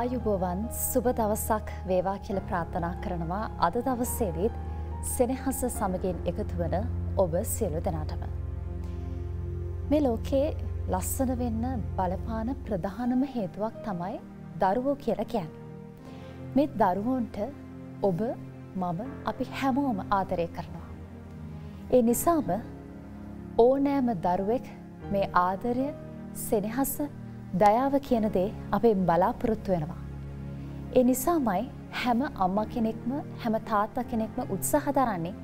ආයුබෝවන් සුබ දවසක් වේවා කියල ප්‍රාර්ථනා කරනවා අද දවස්සේදීත් සෙනහස සමගින් එකතු වන ඔබ සියලු දෙනාටම. මේ ලෝකයේ ලස්සන වෙන්න බලපාන ප්‍රධානම හේතුවක් තමයි දරුවෝ කියල කියන්න. මේ දරුවෝන්ට ඔබ මම අපි හැමෝම ආදරය කරනවා. ඒ නිසාම ඕනෑම දරුවෙක් මේ ආදරය සෙනහස දයාව කියන දේ අපෙන් බලාපොරොත්තු වෙනවා. ඒ නිසාමයි හැම අම්ම කෙනෙක්ම හැම තාත්තා කෙනෙක්ම උත්සාහ දරන්නේ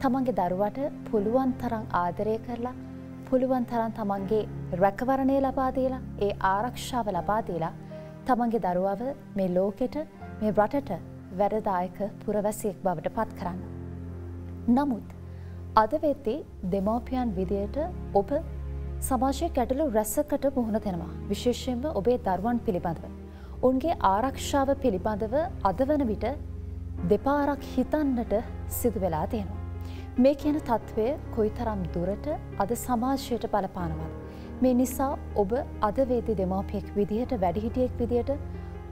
තමන්ගේ දරුවට පුළුවන් තරම් ආදරය කරලා පුළුවන් තරම් තමන්ගේ රැකවරණය ලබාදීලා ඒ ආරක්ෂාව ලබාදීලා තමන්ගේ දරුවව මේ ලෝකෙට මේ රටට වැඩදායක පුරවැසියෙක් බවට පත් කරන්න. නමුත් අද වෙද්දී දෙමෝපියන් විදියට ඔබ සමාජය ගැටලු රැස්සකට මුහුණ දෙෙනවා විශේෂයෙන්ම ඔබේ දරුවන් පිළිබඳව. උන්ගේ ආරක්ෂාව පිළිබඳව අදවන විට දෙපාරක් හිතන්නට සිදු වෙලා තියෙනවා. මේ කියන තත්ත්වය කොයිතරම් දුරට අද සමාජයට බලපානවද. මේ නිසා ඔබ අදවේති දෙමාපියෙක් විදිහට වැඩිහිටියෙක් විදියට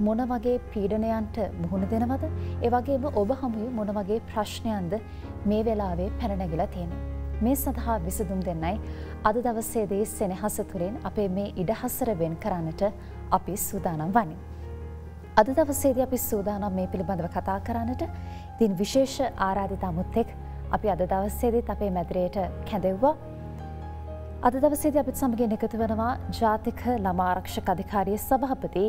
මොන වගේ පීඩනයන්ට මුහුණ දෙනවද ඒවගේම ඔබ හමුවේ මොන වගේ ප්‍රශ්නයන්ද මේ වෙලාවේ පැනනැගිලා තියෙනවා. මේ සඳහා විසදුම් දෙන්නයි අද දවස්සේදී සෙනෙහස තුළින් අපේ මේ ඉඩහස්සර වෙන් කරන්නට අපි සූදානම් වනින්. අද දවසේදී අපි සූදානම් මේ පිළිබඳව කතා කරන්නට තින් විශේෂ ආරාධිතාමුත්තෙක් අපි අද දවස්සේදීත් අපේ මැදරයට කැදෙව්වා. අද දවසේද අපිත් සමගින් එකතු වනවා ජාතික ළමාරක්ෂ අධිකාරිය සභහපති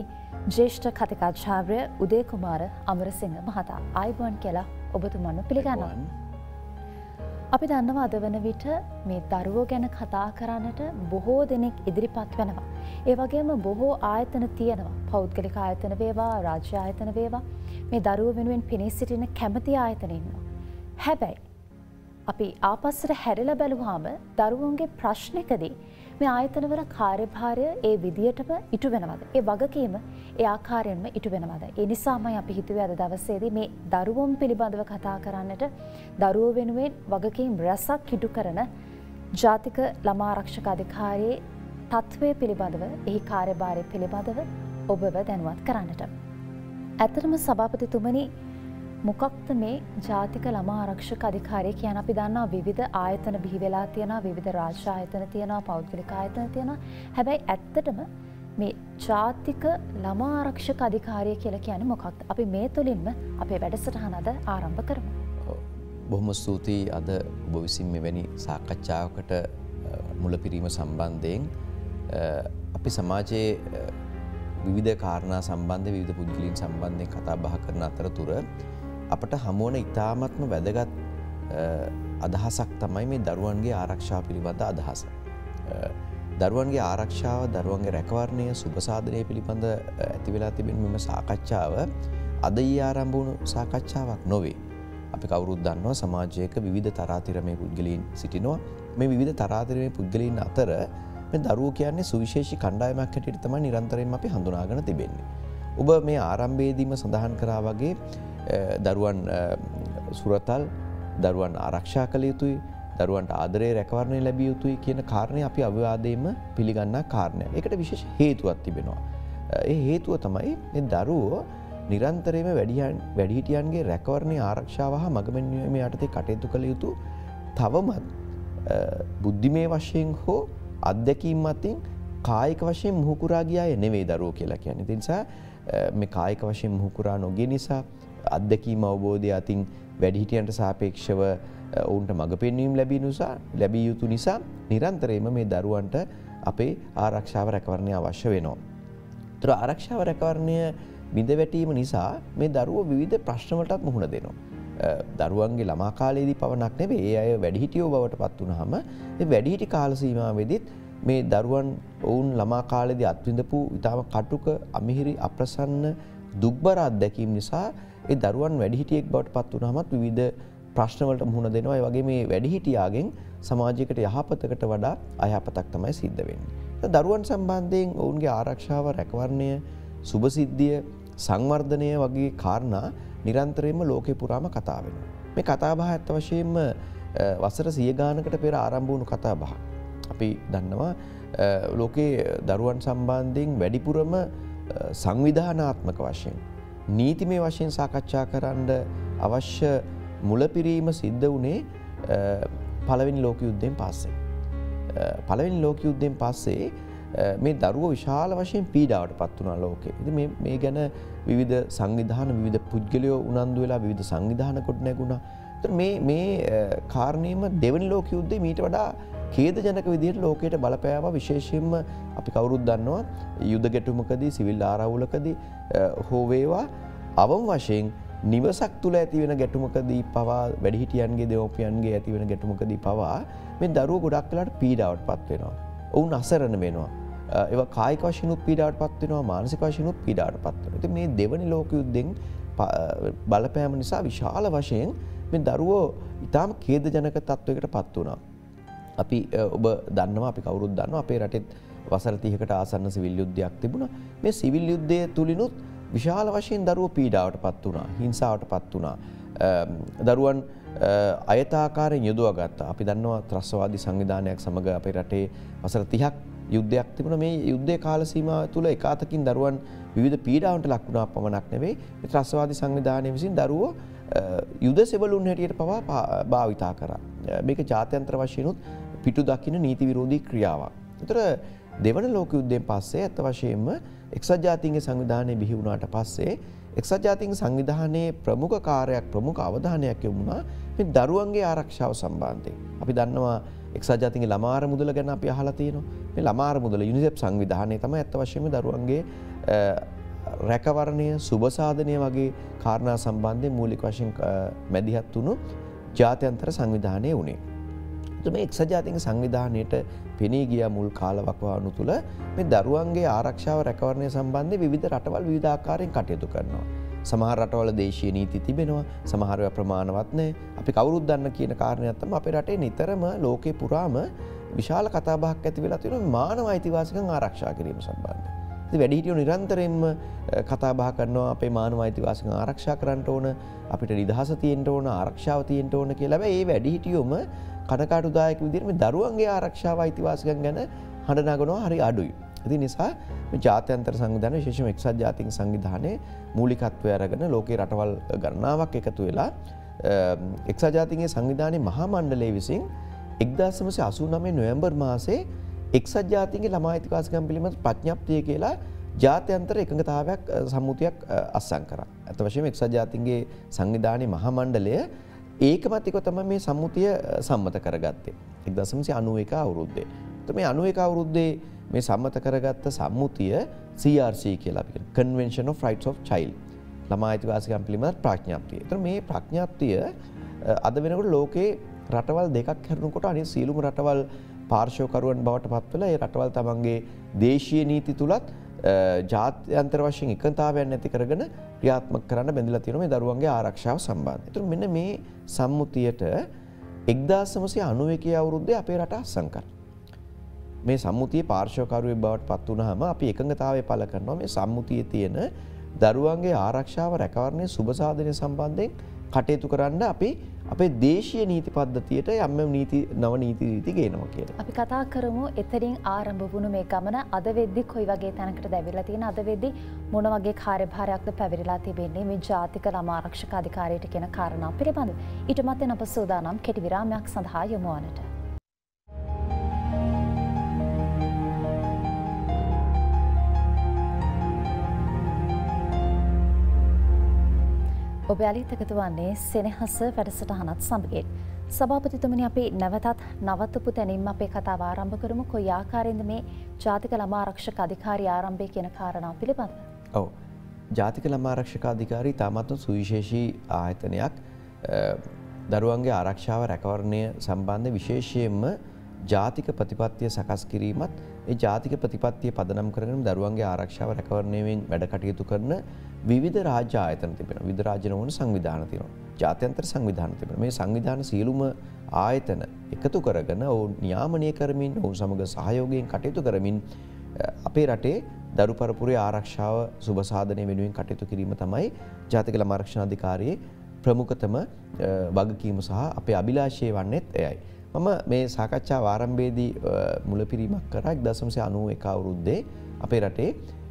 ජේෂ්ඨ කතිකාචාර්ය උදේකුමාර අමරසිංහ මහතා අයිබුවන් කියලා ඔබතුමන්න පිළිගන්නවන්. අපි දන්නවා අද වන විට මේ දරුවෝ ගැන කතා කරන්නට බොහෝ දෙනෙක් ඉදිරිපත් වෙනවා. ඒ වගේම බොහෝ ආයතන තියෙනවා පෞද්ගලික ආයතන වේවා රාජ්‍ය ආයතන වේවා මේ දරුව වෙනුවෙන් පිණි සිටින කැමති ආයතනන්නවා. හැබැයි අපි ආපස්සර හැරල බැලුහාම දරුවන්ගේ ප්‍රශ්නකදී මේ ආයතනවල කාර්යභාරය ඒ විදියටම ඉටු වෙනවද. ඒ වගකීම ඒ ආකාරයෙන්ම ඉටු වෙනවද. ඒ නිසාමයි අපි හිතුවේ අද දවසේදී මේ දරුවම් පිළිබඳව කතා කරන්නට දරුවෝ වෙනුවෙන් වගකීම් රැසක් ඉටු කරන ජාතික ළමාරක්ෂක අධිකාරයේ තත්ත්වය පිළිබඳව එහි කාර්යභාරය පිළිබඳව ඔබව දැනුවත් කරන්නට. ඇතරම සභාපතිතුමනි මොකක්ද මේ ජාතික ළමා ආරක්ෂක අධිකාරය කියන අපි දන්නා විවිධ ආයතන බිහිවෙලා තියෙන විවිධ රාජ්‍ය ආයතන තියෙනවා පෞද්ගලික ආයතන තියෙනවා. හැබැයි ඇත්තටම මේ ජාතික ළමා ආරක්ෂක අධිකාරය කියලා කියන මොකක්ද? අපි මේ තුළින්ම අපේ වැඩසටහන අද ආරම්භ කරමු. බොහොම ස්තුතියි. අද ඔබ විසින් මෙවැනි සාකච්ඡාවකට මුල පිරීම සම්බන්ධයෙන්. අපි සමාජයේ විවිධ කාරණා සම්බන්ධ විවිධ පුද්ගලින් සම්බන්ධය කතා බහ කරන අතර තුර අපට හමුවන ඉතාමත්ම වැදගත් අදහසක් තමයි මේ දරුවන්ගේ ආරක්ෂා පිළිබඳ අදහස. දරුවන්ගේ ආරක්ෂාව දරුවන්ගේ රැකවරණය සුභසාධනය පිළිබඳ ඇතිවෙලා තිබෙන මෙම සාකච්ඡාව අද ඊ ආරම්භවුණු සාකච්ඡාවක් නොවේ. අපි කවුරුත් දන්නවා සමාජයක විධ තරාතිරමය පුද්ගලීන් සිටිනවා මේ විධ තරාතිරමය පුද්ගලීන් අතර මේ දරුව කියන්නේ සුවිශේෂි කණ්ඩායමක් හැටියට තම නිරන්තරයෙන් අපි හඳුනාගෙන තිබෙන්නේ. ඔබ මේ ආරම්භේදීම සඳහන් කරා වගේ Eh, දරුවන් eh, සුරතල් දරුවන් ආරක්ෂා කළ යුතුයි දරුවන්ට ආදරේ රැකවරණය ලැබිය යුතුයි කියන කාරණය අපි අවවාදයම පිළිගන්න කාරණය එකට විශේෂ හේතුවත් තිබෙනවා. Eh, ඒ හේතුව තමයි දරුවෝ නිරන්තරයම වැඩියන් වැඩිහිටියන්ගේ රැකවරණය ආරක්ෂාව හා මගමැන්වීම යටතේ කටයුතු කළ යුතු තවමත් බුද්ධිමය වශයෙන් හෝ අත්දැකීම් මතින් කායික වශයෙන් මුහකුරා ගියාය නෙවේ දරුව කියලා කියන තිනිසා මේ කායික වශයෙන් මුහකුරා නොගේ නිසා අත්දැකීම අවබෝධය අතින් වැඩිහිටියන්ට සාපේක්ෂව ඔවුන්ට මඟ පෙන්වීම් ලැබී නිසා ලැබිය යුතු නිසා නිරන්තරයම මේ දරුවන්ට අපේ ආරක්ෂාව රැකවරණය අවශ්‍ය වෙනවා. තුර ආරක්ෂාව රැකවරණය බිඳ වැටීම නිසා මේ දරුව විවිධ ප්‍රශ්නවලටත් මුහුණ දෙනවා. දරුවන්ගේ ළමා කාලයේදී පවනක් නෙවේ ඒ අය වැඩිහිටියෝ බවට පත් වනහම වැඩිහිටි කාලසීමාවෙදිත් මේ දරුවන් ඔවුන් ළමා කාලෙදි අත්විඳපු ඉතාම කටුක අමිහිරි අප්‍රසන්න දුක්බර අත්දැකීම් නිසා ඒ දරුවන් වැඩිහිටියෙක් බවට පත් වනහමත් විවිධ ප්‍රශ්නවලට මුහුණ දෙනවා වගේ මේ වැඩිහිටියාගෙන් සමාජයකට යහපතකට වඩා අයහපතක් තමයි සිද්ධ වෙන්න. දරුවන් සම්බන්ධයෙන් ඔවුන්ගේ ආරක්ෂාව රැකවරණය සුභසිද්ධිය සංවර්ධනය වගේ කාරණා නිරන්තරයෙන්ම ලෝකෙ පුරාම කතාවෙන. මේ කතාබහ ඇත්ත වශයෙන්ම වසර සියගානකට පෙර ආරම්භූණු කතා බහ. අපි දන්නවා ලෝකේ දරුවන් සම්බන්ධයෙන් වැඩිපුරම සංවිධානාත්මක වශයෙන්. නීතිමය වශයෙන් සාකච්ඡා කරන්න අවශ්‍ය මුලපිරීම සිද්ධ වනේ පළවෙනි ලෝක යුද්ධයෙන් පස්සේ. පළවෙනි ලෝක යුද්ධයෙන් පස්සේ මේ දරුව විශාල වශයෙන් පීඩාවට පත් වනා ලෝකේ. ඉති මේ ගැන විවිධ සංවිධාන විවිධ පුද්ගලයෝ උනන්දු වෙලා විවිධ සංවිධාන කොට නැගුණා. මේ මේ කාරණයම දෙවනි ලෝක යුද්ධේ මීට වඩා කේද ජනක විදිහට ලෝකයට බලපෑව විශේෂයෙන්ම අපි කවුරුත් දන්නවා යුද ගැටුමකදී සිවිල් ආරවුලකදී හෝවේවා අවම් වශයෙන් නිවසක් තුළ ඇතිවෙන ගැටුමකදී පවා වැඩිහිටියන්ගේ දෙවපියන්ගේ ඇතිවෙන ගැටුමකදී පවා මේ දරුව ගොඩක් කලාට පීඩාවට පත්වෙනවා. ඔවුන් අසරණ වෙනවා. ඒ කායික වශයනුත් පීඩාට පත්වෙනවා මානසික වශයනුත් පීඩාට පත්වන ති මේ දෙවනි ලෝක යුද්ධෙන් බලපෑම නිසා විශාල වශයෙන් මේ දරුවෝ ඉතාම කේද ජනක තත්ත්වයකට පත් වනා. අපි ඔබ දන්නවා අපි කවුරුත් දන්න අපේ රටෙත් වසර තියකට ආසන්න සිවිල් යුද්ධයක් තිබුණ මේ සිවිල් යුද්ධය තුළිනුත් විශාල වශයෙන් දරුව පීඩාවට පත් වනා හිංසාවට පත් වනා. දරුවන් අයතාකාරයෙන් යොදුව ගත්තා අපි දන්නවා ත්‍රස්වාදි සංවිධානයක් සමඟ අපේ රටේ වසර තිහක් යුද්ධයක් තිබුණ මේ යුද්ධය කාලසීම තුළ එකතකින් දරුවන් විධ පීඩාවට ලක්වුණා පමණක් නෙවෙයි ත්‍රස්වාදි සංවිධානය විසින් දරුවෝ යුද සෙබලුන් හැටියට පවා භාවිතා කර. මේක ජාත්‍යන්ත්‍ර වශයනුත් පිටු දකින නීති විරෝධී ක්‍රියාවක්. තර දෙවන ලෝක යුද්ධයෙන් පස්සේ ඇත්ත වශයෙන්ම එක්සත් ජාතින්ගේ සංවිධානය බිහි වුණාට පස්සේ එක්සත් ජාතින් සංවිධානයේ ප්‍රමුඛ කාරයක් ප්‍රමුඛ අවධානයක් යොමුණා මේ දරුවන්ගේ ආරක්ෂාව සම්බන්ධය. අපි දන්නවා එක්සත් ජාතින්ගේ ළමාර මුදල ගැන අපි අහලා තියෙනවා. මේ ළමාර මුදල යුනිසෙෆ් සංවිධානය තමයි ඇත්ත වශයෙන්ම දරුවන්ගේ රැකවරණය සුභසාධනය වගේ කාරණා සම්බන්ධය මූලික වශයෙන් මැදිහත් වුණු ජාත්‍යන්තර සංවිධානය වුණේ. මේ එක්සජාතික සංවිධානයට පෙනී ගිය මුල් කාලවකවානු තුළ මේ දරුවන්ගේ ආරක්ෂාව රැකවරණය සම්බන්ධය විධ රටවල් විධාකාරයෙන් කටයුතු කරනවා. සමහර රටවල දේශය නීති තිබෙනවා සමහරව ප්‍රමාණවත්නය අපි කවුරුත් දන්න කියන කාරණයත්තම අප රටේ නිතරම ලෝකේ පුරාම විශාල කතාබක් ඇති වෙලා තින මානව අයිතිවාසිකන් ආරක්ෂා කිරීම සම්බන්ධ. වැඩිහිටියු නිරන්තරෙන්ම කතාබා කරනවා අපේ මානව අයිතිවාසික ආරක්ෂා කරන්නට ඕන අපිට නිදහස තියන්ට ඕන ආරක්ෂාව තියන්ට ඕන කියලා ඒ වැඩිහිටියුම කනකාටුදායක විදිරම දරුවන්ගේ ආරක්ෂාව අයිතිවාසිකන් ගැන හඬනාගනවා හරි අඩුයි. ඇති නිසා ජාත්‍යන්තර සංවිධාන ශේෂම එක්සත් ජාතික සංවිධානය මූලිකත්වය අරගෙන ලෝකයේ රටවල් ගණනාවක් එකතු වෙලා එක්සා ජාතිගේ සංවිධානය මහාමණ්ඩලේ විසින් එක්දසමසි අසු නමේ නොයම්බර් මාසේ එක්සත් ජාතිගේ ළමා ඇතිවාසිකම් පිළිබඳ ප්‍රඥප්තිය කියලා ජාත්‍යන්තර එකඟතාවයක් සම්මුතියක් අස්සං කර. ඇත වශයෙන් එක්සත් ජාතින්ගේ සංවිධානය මහමණ්ඩලය ඒකමත්තිකො තම මේ සම්මුතිය සම්මත කරගත්තේ. එක් දසමසි අනුව එක අවුරුද්දේ. මේ අනුව එක අවුරුද්දේ මේ සම්මත කරගත්ත සම්මුතිය CRC කියලා අපි Convention of Rights of Child ළමා අයිතිවාසිකම් පිළිබඳ ප්‍රඥාප්තිය. ඒතර මේ ප්‍රඥාප්තිය අද වෙනකොට ලෝකේ රටවල් දෙකක් හැරුණකොට අනිත් සියලුම රටවල් පාර්ශවකරුවන් බවට පත් වෙලා ඒ රටවල් තමන්ගේ දේශීය නීති තුලත් ජාත්‍යන්තර වශයෙන් එකතාවයන් නැති කරගෙන ක්‍රියාත්මක කරන්න බැඳලා තියෙනවා මේ දරුවන්ගේ ආරක්ෂාව සම්බන්ධයෙන්. ඒතර මෙන්න මේ සම්මුතියට 1991 අවුරුද්දේ අපේ රට අත්සන් කරා. මේ සම්මුතිය පාර්ශවකරුවේ බවට පත් වුණාම අපි එකඟතාවය පළ කරනවා මේ සම්මුතියේ තියෙන දරුවන්ගේ ආරක්ෂාව රැකවරණය සුබසාධනය සම්බන්ධයෙන් කටයුතු කරන්න අපි අපේ දේශීය නීති පද්ධතියට යම් නීති නව නීති රීති ගේනවා කියලා. අපි කතා කරමු එතරින් ආරම්භ වුණු මේ ගමන අද වෙද්දි කොයි වගේ තැනකට දැවිලා තියෙන අද වෙද්දි මොන වගේ කාර්යභාරයක්ද පැවරිලා තිබෙන්නේ මේ ජාතික ළමා ආරක්ෂක අධිකාරියට කියන කාරණා පිළිබඳව. ඊට මතෙන් අප සූදානම් කෙටි විරාමයක් සඳහා යමු වනට. ඔබ අලිත් එකතු වන්නේ සෙනෙහස වැඩසටහනත් සමගින්. සභාපතිතුමනි අපි නැවතත් නවත්තපු තැනින්ම අපේ කතාව ආරම්භ කරමු කොයි ආකාරයෙන්ද මේ ජාතික ළමා ආරක්ෂක අධිකාරී ආරම්භය කියන කාරණාව පිළිබඳව. ඔව්. ජාතික ළමා ආරක්ෂක අධිකාරී තාමත්ම සුවිශේෂී ආයතනයක් දරුවන්ගේ ආරක්ෂාව රැකවරණය සම්බන්ධ විශේෂයෙන්ම ජාතික ප්‍රතිපත්තිය සකස් කිරීමත් ඒ ජාතික ප්‍රතිපත්තිය පදනම් කරගෙන දරුවන්ගේ ආරක්ෂාව රැකවරණයෙන් වැඩ කටයුතු කරන විවිධ රාජ්‍ය ආයතන තිබෙන විධ රාජ්‍යන වන සංවිධාන තියෙනවා ජාත්‍යන්තර සංවිධාන තිබෙන මේ සංවිධාන සියලුම ආයතන එකතු කරගෙන ඔවුන් න්‍යාමනය කරමින් ඔවුන් සමඟ සහයෝගයෙන් කටයුතු කරමින් අපේ රටේ දරු පරපුරේ ආරක්ෂාව සුභසාධනය වෙනුවෙන් කටයුතු කිරීම තමයි ජාතික ළමාරක්ෂණ අධිකාරයේ ප්‍රමුඛතම වගකීම සහ අපේ අභිලාශය වන්නෙත් එයයි. මම මේ සාකච්ඡා වාරම්භේදී මුලපිරීමක් කරක් දසමසය අනුව එක අවුරුද්දේ අපේ රටේ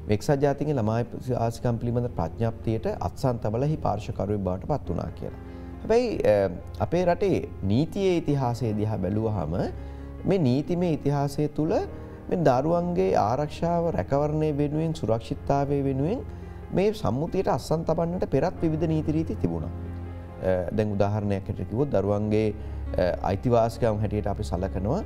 එක්සත් ජාතිගේ ළමයි ආසිකම් පිළිබඳ ප්‍රඥාප්තියට අත්සන් තබලහි පාර්ශකරුව බවට පත් වනා කියලා. හැබැයි අපේ රටේ නීතියේ ඉතිහාසය දිහා බැලුවහම මේ නීතිමේ ඉතිහාසය තුළ දරුවන්ගේ ආරක්ෂාව රැකවරණය වෙනුවෙන් සුරක්ෂිත්තාවය වෙනුවෙන් මේ සම්මුතියට අස්සන් තබන්නට පෙරත් විධ නීතිරීති තිබුණා. දැන් උදාහරණයක් හැටිකිවොත් දරුවන්ගේ අයිතිවාසිකම් හැටියට අපි සලකනවා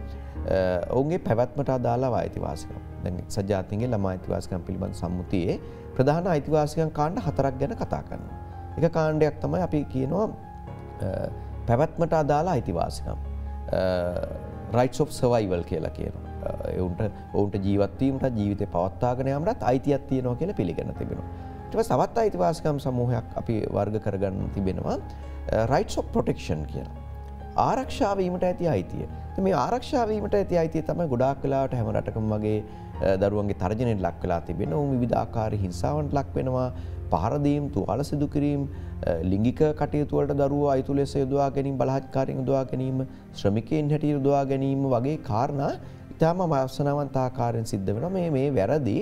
ඔවුන්ගේ පැවැත්මට අදාලා අයිතිවාසිකම් දැන් සජාතින්ගේ ළම අයිතිවාසිකම් පිළිබඳ සම්මුතියේ ප්‍රධාන අයිතිවාසිකම් කාණ්ඩ හතරක් ගැන කතා කරන්න. එක කාණ්ඩයක් තමයි අපි කියනවා පැවැත්මට අදාලා අයිතිවාසිකම්. රයිට් of සවයිවල් කියලා කියන. එවුන්ට ඔවුන්ට ජීවත්වීමට ජීවිතය පවත්තාගෙනයමටත් අයිතියක් තියෙනවා කියලා පිළිගන්න තිබෙනවා. ට සවත් අයිතිවාසිකම් සමූහයක් අපි වර්ග කරගන්න තිබෙනවා රයිට් of ප්‍රොටෙක්ෂන් කියලා. ආරක්ෂාවීමට ඇති අයිතිය. මේ ආරක්ෂාවීමට ඇති අයිතිය තම ගොඩක් කලාට හැම රටකම් වගේ දරුවන්ගේ තර්ජනයට ලක් වෙලා තිබෙන ඔවු විධාකාර හිංසාවට ලක් වෙනවා පහරදීම් තුවාල සිදු කිරීම් ලිංගික කටයුතුවලට දරුව අයිතු ලෙස යොදවා ගැනීම බලහත්කාරයෙන් යොදවා ගැනීම ශ්‍රමිකයෙන් හැටිය යොදවා ගැනීම වගේ කාරණා ඉතාම මයස්සනවන්තාකාරයෙන් සිද්ධ වෙන මේ මේ වැරදි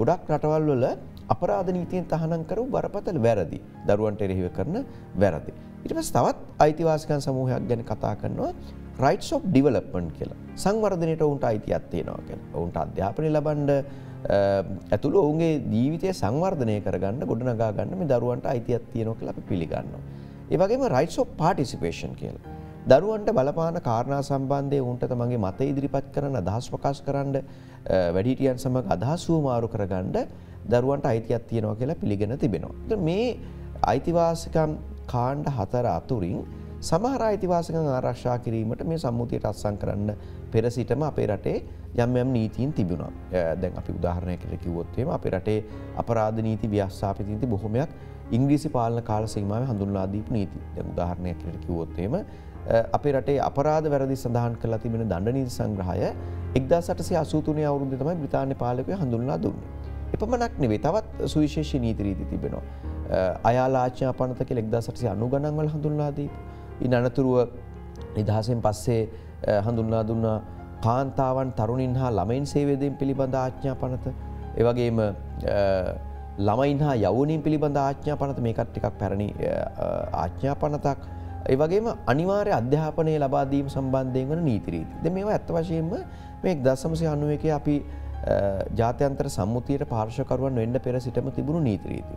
ගොඩක් රටවල් වල අපරාධ නීතියෙන් තහනම් කරු බරපතල වැරදි දරුවන්ට එරෙහිව කරන වැරදි. ඉට පස් තවත් අයිතිවාසිකන් සමූහයක් ගැන කතා කරනවා රයිට් of ඩිවලප්මන්් කියලා සංවර්ධනයට ඔවුන්ට අයිතියක් තියෙනවා කියල ඔවුන්ට අධ්‍යාපනය ලබන්ඩ ඇතුළ ඔවුන්ගේ ජීවිතය සංවර්ධනය කරගන්න ගොඩනගා ගන්න මේ දරුවන්ට අයිතියක් තියෙනව කියලා අපි පිළිගන්න. ඒවගේම රයිට් of පාටිසිපේෂන් කියල. දරුවන්ට බලපාන කාරණා සම්බන්ධය උන්ට තමගේ මත ඉදිරිපත් කරන්න අදහස් ප්‍රකාශ කරන්න වැඩිටියන් සමඟ අදහස්සූ මාරු කරගණ්ඩ දරුවන්ට අයිතියක් තියෙනවා කියලා පිළිගෙන තිබෙනවා. මේ අයිතිවාසිකම් කාණ්ඩ හතර අතුරින් සමහර අයිතිවාසකන් ආරක්ෂා කිරීමට මේ සම්මුතියට අත්සං කරන්න පෙර සිටම අපේ රටේ යම් යම් නීතිීන් තිබුණා දැන් අපි උදාහරණයකට කිවොත්වේම අපේ රටේ අපරාධ නීති ව්‍යස්සාපිතින්ති බොහොමයක් ඉංග්‍රීසි පාලන කාල සීමාව හඳුන්ලාදීප නීති දැන් උදාහරණයකට කිවොත්වේම අපේ රටේ අපරාධ වැරදි සඳහන් කලා තිබෙන දණ්ඩනීති සංග්‍රහය එක්දා සටසේ අසූතුනය අවුරුද්ධ තමයි බ්‍රතාාන පාලකය හඳුන්ලා දුන්නේ. එපමනක් නෙවේ තවත් සුවිශේෂී නීතිරීති තිබෙනවා. අයාලාචා පනතක එක්දා සටසය අනුගණන්වල හඳුන්ලාදීප. ඉන් අනතුරුව නිදහසෙන් පස්සේ හඳුන්නා දුන්නා කාන්තාවන් තරුණින් හා ළමයින් සේවේදයෙන් පිළිබඳ ආච්ඥා පනත එවගේම ළමයින් හා යවනින් පිළිබඳ ආච්ඥා පනත මේකත් ටිකක් පැරණි ආච්ඥා පනතක් ඒවගේම අනිවාර්ය අධ්‍යාපනය ලබාදීම සම්බන්ධයෙන් වන නීතිරීති ද මේවා ඇත්ත වශයෙන්ම මේ දසමසය අනුව එක අපි ජාත්‍යන්තර සම්මුතියට පාර්ශකරුවන් වෙන්න පෙර සිටම තිබුණු නීතිරීති.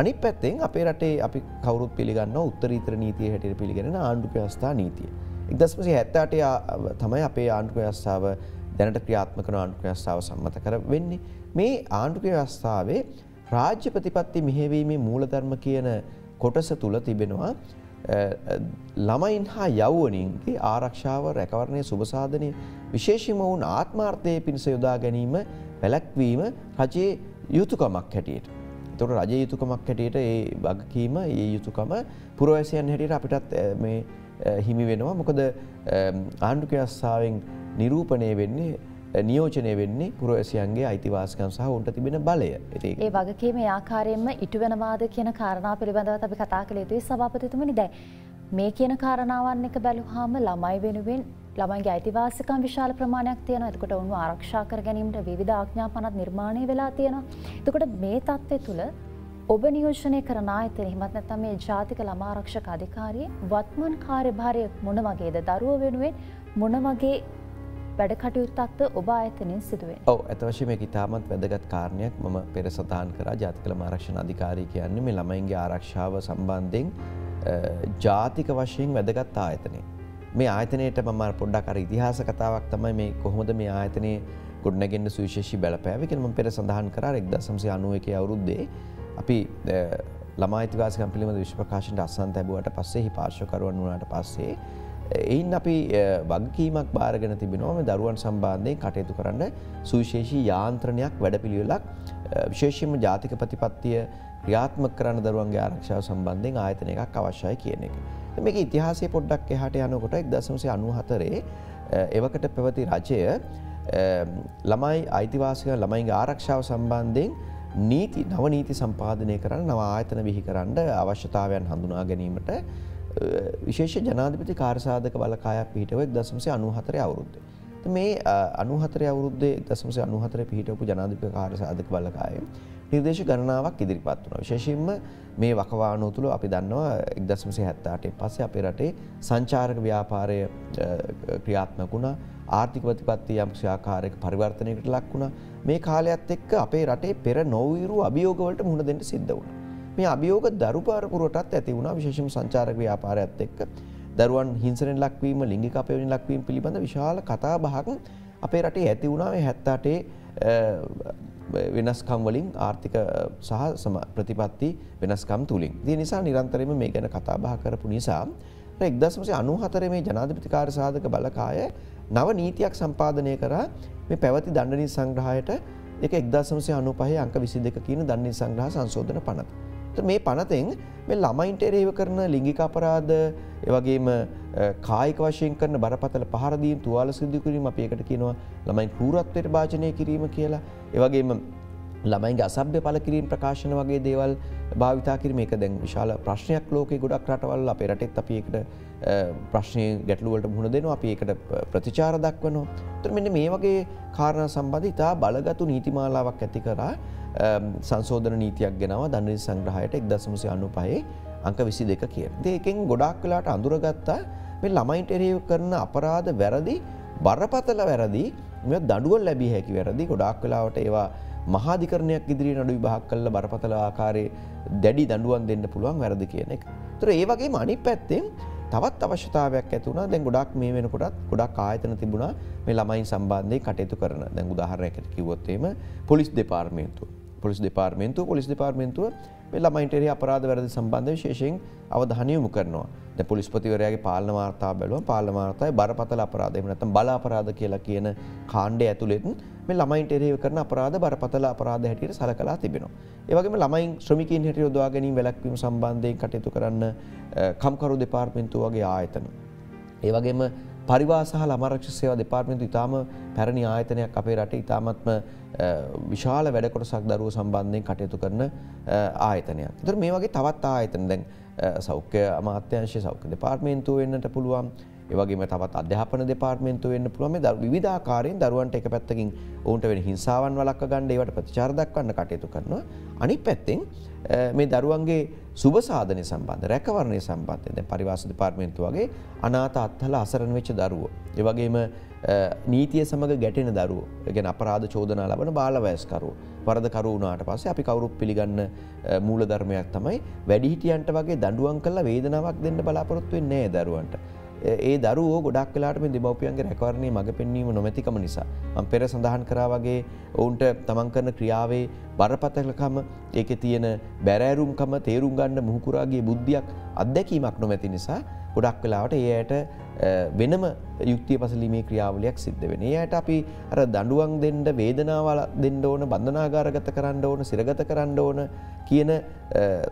අනි පැත්තෙන් අපේ රටේ අපි කවරුත් පිළිගන්න උත්තරීතර නීතිය හැටියට පිළිගෙන ආණ්ඩු ව්‍යස්ථා නීතිය. එක්දස්මසි හැත්තාට තමයි අපේ ආණ්ඩු ව්‍යස්ථාව දැනට ක්‍රියාත්මකන ආණ්ඩු ව්‍යස්ථාව සම්මත කර වෙන්නේ. මේ ආණ්ඩු ව්‍යස්ථාවේ රාජ්‍ය ප්‍රතිපත්ති මෙහෙවීමේ මූලධර්ම කියන කොටස තුළ තිබෙනවා ළමයින් හා යව්වනින්ගේ ආරක්ෂාව රැකවරණය සුභසාධනය විශේෂම වුන් ආත්මාර්ථය පිණිස යොදා ගැනීම පැලැක්වීම රජයේ යුතුකමක් හැටියට. තොර රජ යුතුකමක් හැටියට ඒ වගකීම ඒ යුතුකම පුරවැසියන් හැටියට අපිටත් හිමි වෙනවා. මොකද ආණ්ඩුකයස්සාාවෙන් නිරූපණය වෙන්නේ නියෝජනය වෙන්නේ පුරවැසියන්ගේ අයිතිවාසකම් සහ උන්ට තිබෙන බලය. ඒ වගකීම ආකාරයෙන්ම ඉටුවෙනවාද කියන කාරණා පිළිබඳව අපි කතා කළ යුතුයි සභාපතිතුමනි. දැ මේ කියන කාරණාවන් එක බැලුහාම ළමයි වෙනුවෙන් ළමයිගේ අයිතිවාසිකම් විශාල ප්‍රමාණයක් තියෙන එතකොට ඔවුන් ආරක්ෂා කර ගැනීමට විධ ආඥා පනත් නිර්මාණය වෙලා තියෙනවා. එතකොට මේ තත්ත්වය තුළ ඔබ නියෝජනය කරන ආයතන හිමත් නැතම මේ ජාතික ළමාරක්ෂක අධිකාරයේ වත්මන් කාර්යභාරය මොන වගේද දරුව වෙනුවෙන් මොන වගේ වැඩ කටයුත්තක්ද ඔබ ආයතනින් සිදුවේ. ඔව ඇතවශය මේ ඉතාමත් වැදගත් කාරණයක් මම පෙර සතාන් කර ජාතිකල මාරක්ෂණ අධිකාරී කියන්නේ මේ ළමයින්ගේ ආරක්ෂාව සම්බන්ධයෙන් ජාතික වශයෙන් වැදගත් ආයතනය. මේ ආයතනයට මම පොඩ්ඩක් අර ඉතිහාස කතාවක් තමයි මේ කොහොමද මේ ආයතනය ගොඩනගෙන්න්න සුවිශේෂි බැලපෑවිකෙන ම පෙර සඳහන් කර එක්ද සම්සය අනුව එක අවුරුද්දේ අපි ළමයිතිවාසකම් පිළිබඳ විශ්පකාශයට අස්සන් තැබුවට පස්සේ පාර්ශකරුවන් වුණට පස්සේ එයින් අපි වගකීමක් බාරගෙන තිබෙනවාම දරුවන් සම්බන්ධය කටයුතු කරන්න සුවිශේෂී යාන්ත්‍රණයක් වැඩ පිළිවෙලක් විශේෂම ජාතික ප්‍රතිපත්තිය ක්‍රියාත්ම කරන්න දරුවන්ගේ ආරක්ෂාව සම්බන්ධයෙන් ආයතන එකක් අවශ්‍යයි කියන එක. මේක ඉතිහාසය පොඩ්ඩක් එහට යනකොට එක් දසමසේ අනු හතරේ එවකට පැවති රජය ළමයි අයිතිවාසක ළමයිගේ ආරක්ෂාව සම්බන්ධයෙන් නීති නවනීති සම්පාධනය කරන්න නව ආයතන විහි කරන්න අවශ්‍යතාවයන් හඳුනා ගැනීමට විශේෂ ජනාධිපති කාරසාධක බලකායක් පිහිටව දසමසේ අනු හතර අවුරුද්ධ. මේ අනුහතර අවුරුද්දේ දසමසේ අනුහතර පිහිටපු ජනාධිප කාර සාධක බලකාය නිර්දේශ ගණනාවක් ඉදිරිපත් වුණ. විශේෂයෙන්ම මේ වකවානෝ තුළ අපි දන්නවා එක්දසමසේ හැත්තාටෙන් පස්සේ අපේ රටේ සංචාරක ව්‍යාපාරය ක්‍රියාත්මකුණ ආර්ථික ප්‍රතිපත්ති යම් ක්ෂාකාරයක පරිවර්තනයකට ලක් වුණා. මේ කාලයත් එක්ක අපේ රටේ පෙර නොවීරු අභියෝගවලට මුහුණ දෙන්න සිද්ධ වුණා. මේ අභියෝග දරුපාරපුරටත් ඇති වුණා. විශේෂම සංචාරක ව්‍යාපාරයත් එක්ක දරුවන් හිංසනෙන් ලක්වීම ලිංගික අපයෝනින් ලක්වීම පිළිබඳ විශාල කතා බහක් අපේ රටේ ඇති වුණා. මේ හැත්තාටේ වෙනස්කම් වලින් ආර්ථික සහ ප්‍රතිපත්ති වෙනස්කම් තුළින්. දී නිසා නිරන්තරම මේ ගැන කතා බහ කරපු නිසා එක්දසමසේ අනුහතර මේ ජනාධිපතිකාර සාධක බලකාය නව නීතියක් සම්පාදනය කරා මේ පැවති දණ්ඩනී සංග්‍රහයට එක එක්දසමසේ අනුපහේ අංක විසි දෙක කියන දන්නේ සංග්‍රහ සංශෝධන පනත. මේ පනතෙන් මේ ළමයින්ට එරේව කරන ලිංගික අපරාධ එවගේම කායික වශයෙන් කරන බරපතල පහරදීම් තුවාල සිදු කිරීම අප ඒකට කියනවා ළමයින් කෘරත්වයට භාජනය කිරීම කියලා එවගේම ළමයින්ගේ අසභ්‍ය පල කිරීම ප්‍රකාශන වගේ දේවල් භාවිතා කිරීම එක දැන් විශාල ප්‍රශ්නයක් ලෝක ගොඩක් රටවල් අපේ රටෙත් අපි එකට ප්‍රශ්නය ගැටලුවලට මුහුණ දෙනවා අපි ඒකට ප්‍රතිචාර දක්වනවා. තර මෙන්න මේ වගේ කාරණ සම්බන්ධ ඉතා බලගතු නීතිමාලාවක් ඇති කරා සංශෝධන නීතියක් ගෙනව දන්නනි සංග්‍රහයට එක් දසමසය අනු පහේ අංක විසි දෙක කිය. දෙකෙන් ගොඩක් වෙලාට අඳුරගත්තා මේ ළමයින්ට එරේ කරන අපරාධ වැරදි බරපතල වැරදි මෙ දඩුවල් ලැබිය හැකි වැරදි. ගොඩක් වෙලාවට ඒවා මහාධිකරණයක් ඉදිරි නඩු විභාක් කල්ල බරපතල ආකාරයේ දැඩි දඩුවන් දෙන්න පුළුවන් වැරදි කියන එක. තුර ඒ වගේ මනි පැත්තෙන් තවත් අවශ්‍යතාවයක් ඇතුුණ දැන් ගොඩක් මේ වෙනකොටත් ගොඩක් ආයතන තිබුණා මේ ළමයින් සම්බන්ධය කටයුතු කරන. දැන් උදාහරණයකට කිවොත්තේම පොලිස් දෙපාර්මේන්තුව පොලිස් දෙපාර්මේන්තුව පොලිස් දෙපාර්මේන්තුව මේ ළමයින්ටේ අපරාධ වැරදි සම්බන්ධ විශේෂයෙන් අවධානයමු කරනවා ද පොලිස්පතිවරයාගේ පාලන වාර්තා බැලුව පාලන වාර්තාය බරපතල අපරාධයම නැත්නම් බල අපරාධ කියලා කියන කාණ්ඩය ඇතුළෙත් මේ ළමයින්ට එරෙහිව කරන අපරාධ බරපතල අපරාධ හැටියට සලකලා තිබෙනවා. ඒ වගේම ළමයින් ශ්‍රමිකයින් හැටියට යොදවා ගැනීම වැළැක්වීම සම්බන්ධයෙන් කටයුතු කරන්න කම්කරු දෙපාර්තමේන්තුව වගේ ආයතන. ඒ වගේම පරිවා සහ ළමාරක්ෂ සේවා දෙපාර්තමේන්තු ඉතාම පැරණි ආයතනයක් අපේ රටේ ඉතාමත්ම විශාල වැඩ කොටසක් දරුවෝ සම්බන්ධයෙන් කටයුතු කරන ආයතනයක්. ඒතර මේ වගේ තවත් ආයතන දැන් සෞඛ්‍ය අමාත්‍යංශය සෞඛ්‍ය දෙපාර්තමේන්තුව වෙන්නට පුළුවන්. ඒවගේම තවත් අධ්‍යාපන දෙපාර්තමේන්තුව වෙන්න පුළුවන් මේ විවිධාකාරයෙන් දරුවන්ට එක පැත්තකින් ඔවුන්ට වෙන හිංසාවන් වළක්ව ගන්න ඒවට ප්‍රතිචාර දක්වන්න කටයුතු කරනවා. අනිත් පැත්තෙන් මේ දරුවන්ගේ සුබ සාධනය සම්බන්ධ රැකවරණය සම්බන්ධය දැන් පරිවාස දෙපාර්තමේන්තුව වගේ අනාථ අත්හල අසරණ වෙච්ච දරුවෝ. ඒ වගේම නීතිය සමග ගැටෙන දරුවෝ. ඒ කියන්නේ අපරාධ චෝදනා ලබන බාලවයස්කරුවෝ. වරදකරු වුණාට පස්සේ අපි කවුරුත් පිළිගන්න මූලධර්මයක් තමයි වැඩිහිටියන්ට වගේ දඬුවම් කළා වේදනාවක් දෙන්න බලාපොරොත්තු වෙන්නේ නැහැ දරුවන්ට. ඒ දරුවෝ ගොඩක් වෙලාට මේ දෙමව්පියන්ගේ රැකවරණය මඟ පෙන්වීම නොමැතිකම නිසා මම පෙර සඳහන් කරා වගේ ඔවුන්ට තමන් කරන ක්‍රියාවේ බරපතලකම ඒකේ තියෙන බැරෑරුම්කම තේරුම් ගන්න මුහුකුරාගේ බුද්ධියක් අත්දැකීමක් නොමැති නිසා ගොඩක් වෙලාවට ඒ ඇයට වෙනම යුක්තිය පසලීමේ ක්‍රියාවලයක් සිද්ධ වෙන. ඒයට අපි අර දඩුවන් දෙන්න වේදනාවල දෙන්න ඕන බන්ධනාගාරගත කරන්න ඕන සිරගත කරන්න ඕන කියන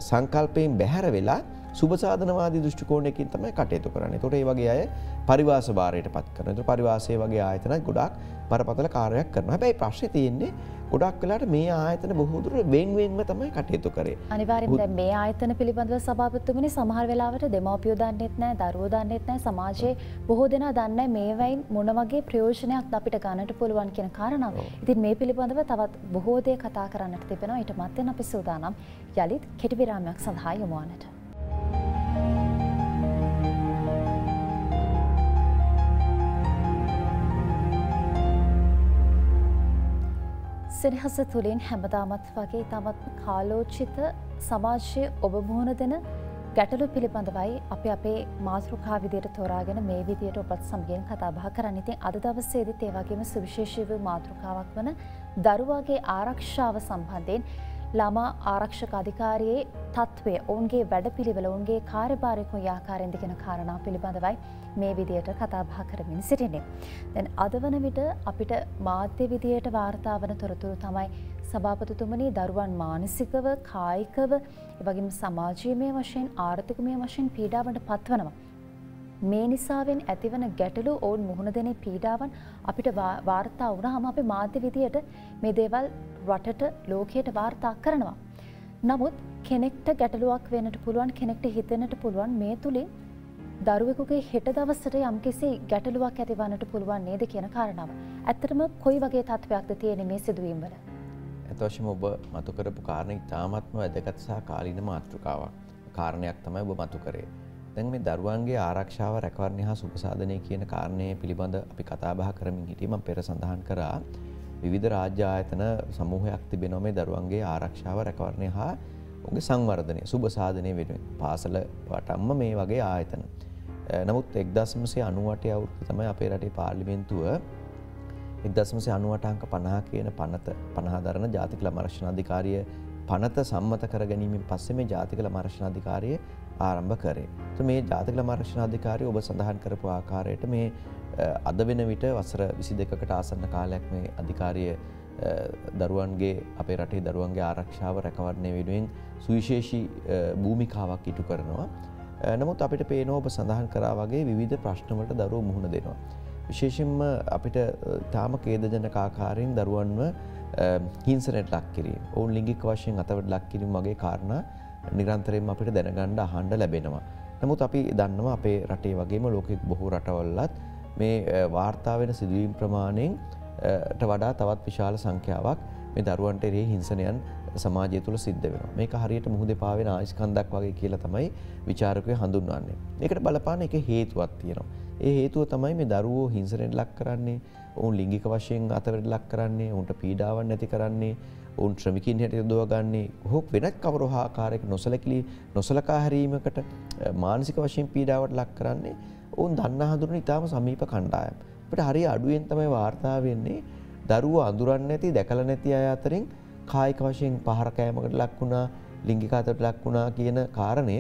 සංකල්පයෙන් බැහැර වෙලා සුභසාධනවාදී දෘෂ්ටිකෝණයකින් තමයි කටයුතු කරන්නේ. ඒතකොට ඒ වගේ අය පරිවාස භාරයට පත් කරනවා. ඒතකොට පරිවාසය වගේ ආයතන ගොඩාක් බරපතල කාර්යයක් කරනවා. හැබැයි ප්‍රශ්නේ තියෙන්නේ ගොඩක් වෙලාට මේ ආයතන බොහෝ දුර වෙන් වෙන්ව තමයි කටයුතු කරේ. අනිවාර්යෙන් දැන් මේ ආයතන පිළිබඳව සභාපතිතුමනි සමහර වෙලාවට දෙමාපියෝ දන්නෙත් නැහැ, දරුවෝ දන්නෙත් නැහැ, සමාජයේ බොහෝ දෙනා දන්නේ මේවයින් මොන වගේ ප්‍රයෝජනයක් අපිට ගන්නට පුළුවන් කියන කාරණාව. ඉතින් මේ පිළිබඳව තවත් බොහෝ දේ කතා කරන්නට තිබෙනවා. ඊට මත්තෙන් අපි සූදානම් යලිත් කෙටි විරාමයක් සඳහා යමු වන්නට. සෙනහස තුළින් හැමදාමත් වගේ තමත් කාලෝචිත සමාජය ඔබ මුහුණ දෙන ගැටලු පිළිබඳවයි අප අපේ මාතෘකා විදියට තෝරාගෙන මේ විදියට ඔබත් සමගෙන් කතාබහ කරන්න. ඉතින් අද දවස්සේදි ඒවාගේම සුවිශේෂීව මාතෘකාවක් වන දරුවාගේ ආරක්ෂාව සම්බන්ධයෙන් ළමා ආරක්ෂක අධිකාරයේ තත්ත්වය ඔවුන්ගේ වැඩ පිළිවෙල ඔවුන්ගේ කාර්යභාරයකු යාකාරෙන්දි කෙන කාරණා පිළිබඳවයි මේ විදියට කතාබා කරමින් සිටින්නේ. දැන් අද වන විට අපිට මාධ්‍ය විදියට වාර්තාාවන තොරතුරු තමයි සභාපතිතුමනි දරුවන් මානසිකව කායිකව එවගේම සමාජීමය වශයෙන් ආර්ථිකමය වශයෙන් පීඩාවට පත්වනවා. මේ නිසාවෙන් ඇතිවන ගැටලු ඔවුන් මුහුණ දෙනේ පීඩාවන් අපිට වාර්තා වුණ හම අප මාධ්‍ය විදියට මේ දේවල් රටට ලෝකයට වාර්තා කරනවා. නමුත් කෙනෙක්ට ගැටලුවක් වෙනට පුළුවන් කෙනෙක්ට හිතනට පුළුවන් මේ තුළින් දරුවෙකුගේ හෙට දවසට යම්කිසි ගැටලුවක් ඇතිවන්නට පුළුවන් නේද කියන කාරණාව. ඇත්තටම කොයි වගේ තත්ත්වයක්ද තියෙන මේ සිදුවීම්වල. ඇතවශම ඔබ මතු කරපු කාරණ ඉතාමත්ම වැදගත් සහ කාලීන මාතෘකාවක්. කාරණයක් තමයි ඔබ මතු කරේ. දැන් මේ දරුවන්ගේ ආරක්ෂාව රැකවරණය හා සුපසාධනය කියන කාරණය පිළිබඳ අපි කතාබහ කරමින් හිටීම පෙර සඳහන් කරා විවිධ රාජ්‍ය ආයතන සමූහයක් තිබෙනවා මේ දරුවන්ගේ ආරක්ෂාව රැකවරණය හා ඔගේ සංවර්ධනය සුබ සාධනය වෙනුවෙන් පාසල පටම්ම මේ වගේ ආයතන. නමුත් එක්දස්මසේ අනුවටය අවුරුදු තමයි අපේ රටේ පාර්ලිමෙන්තුව එක්දස්මසේ අනුවටංක පණහා කියන පනත පණහාදරන ජාතිකල මර්ශනාධිකාරිය පනත සම්මත කර ගැනීමෙන් පස්සේ මේ ජාතිකල මර්ශනාධිකාරය ආරම්භ කරේ. මේ ජාතිකල මර්ශනාධිකාරය ඔබ සඳහන් කරපු ආකාරයට මේ අද වෙන විට වසර විසි දෙකට ආසන්න කාලයක් මේ අධිකාරිය දරුවන්ගේ අපේ රටේ දරුවන්ගේ ආරක්ෂාව රැකවරණය වෙනුවෙන් සුවිශේෂී භූමිකාවක් ඉටු කරනවා. නමුත් අපිට පේනෝ ඔබ සඳහන් කරා වගේ විවිධ ප්‍රශ්නවලට දරුව මුහුණ දෙනවා. විශේෂෙන්ම අපිට තාම කේදජනකාකාරයෙන් දරුවන්ව හිංසනට ලක්කිරීම ඔවුන් ලිංගික වශයෙන් අතවට ලක්කිරීම වගේ කාරණ නිරන්තරයෙන් අපිට දැනගණ්ඩ අහන්ඩ ලැබෙනවා. නමුත් අපි දන්නවා අපේ රටේ වගේම ලෝකෙක් බොහෝ රටවල්ලත් මේ වාර්තාාවෙන සිදුවීම් ප්‍රමාණයෙන් වඩා තවත් විශාල සංඛ්‍යාවක් මේ දරුවන්ට එරේ හිංසනයන් සමාජය තුළ සිද්ධ වෙන මේක හරියට මුහද පාවෙන ආයිස්කන්දක් වගේ කියලා තමයි විචාරකය හඳුන්වන්නේ. එකට බලපාන එක හේතුවත් තියෙනවා. ඒ හේතුව තමයි මේ දරුවෝ හිංසනයට ලක් කරන්නේ ඔවුන් ලිංගික වශයෙන් අතවට ලක් කරන්නේ ඔවුන්ට පීඩාවන් නැති කරන්නේ ඔවුන් ශ්‍රමිකින් හැට යොදවගන්නේ හොක් වෙනත් කවරු හාකාරයක නොසලකිලි නොසලකා හැරීමකට මානසික වශයෙන් පීඩාවට ලක් කරන්නේ ඔවුන් දන්න හඳුරන ඉතාම සමීප කණ්ඩායම්. පට හරි අඩුවෙන් තමයි වාර්තා වෙන්නේ දරුව අඳුරන්න ඇති දැකල නැති අය අතරින් කායික වශයෙන් පහරකෑමකට ලක් වුණා ලිංගිකාතට ලක් වුණා කියන කාරණය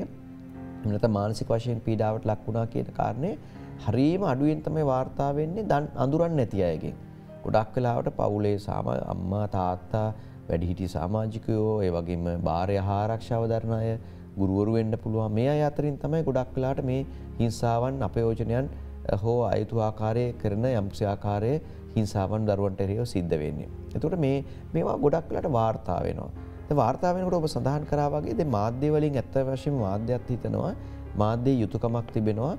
එනත මානසික වශයෙන් පීඩාවට ලක් වුණා කියන කාරණය හරීම අඩුවෙන් තමයි වාර්තා වෙන්නේ දන් අඳුරන්න නැති අයගෙන්. ගොඩක් වෙලාවට පවුලේ සාම අම්මා තාත්තා වැඩිහිටි සාමාජිකයෝ ඒ වගේම භාරය ආරක්ෂාව දරණ අය ගුරුවරු වෙන්න පුළුවන් මේ අය අතරින් තමයි ගොඩක් වෙලාට මේ හිංසාවන් අපයෝජනයන් හෝ අයුතු ආකාරය කරන යම්සි ආකාරය හිංසාවන් දරුවන්ට එරයෝ සිද්ධ වෙන්නේ. එතුට මේ මේවා ගොඩක් වෙලට වාර්තා වෙනවා. වාර්තාාවෙනකට ඔබ සඳහන් කරාවගේ ද මාධ්‍යවලින් ඇත්ත වශයෙන් මාධ්‍යත් හිතනවා මාධ්‍ය යුතුකමක් තිබෙනවා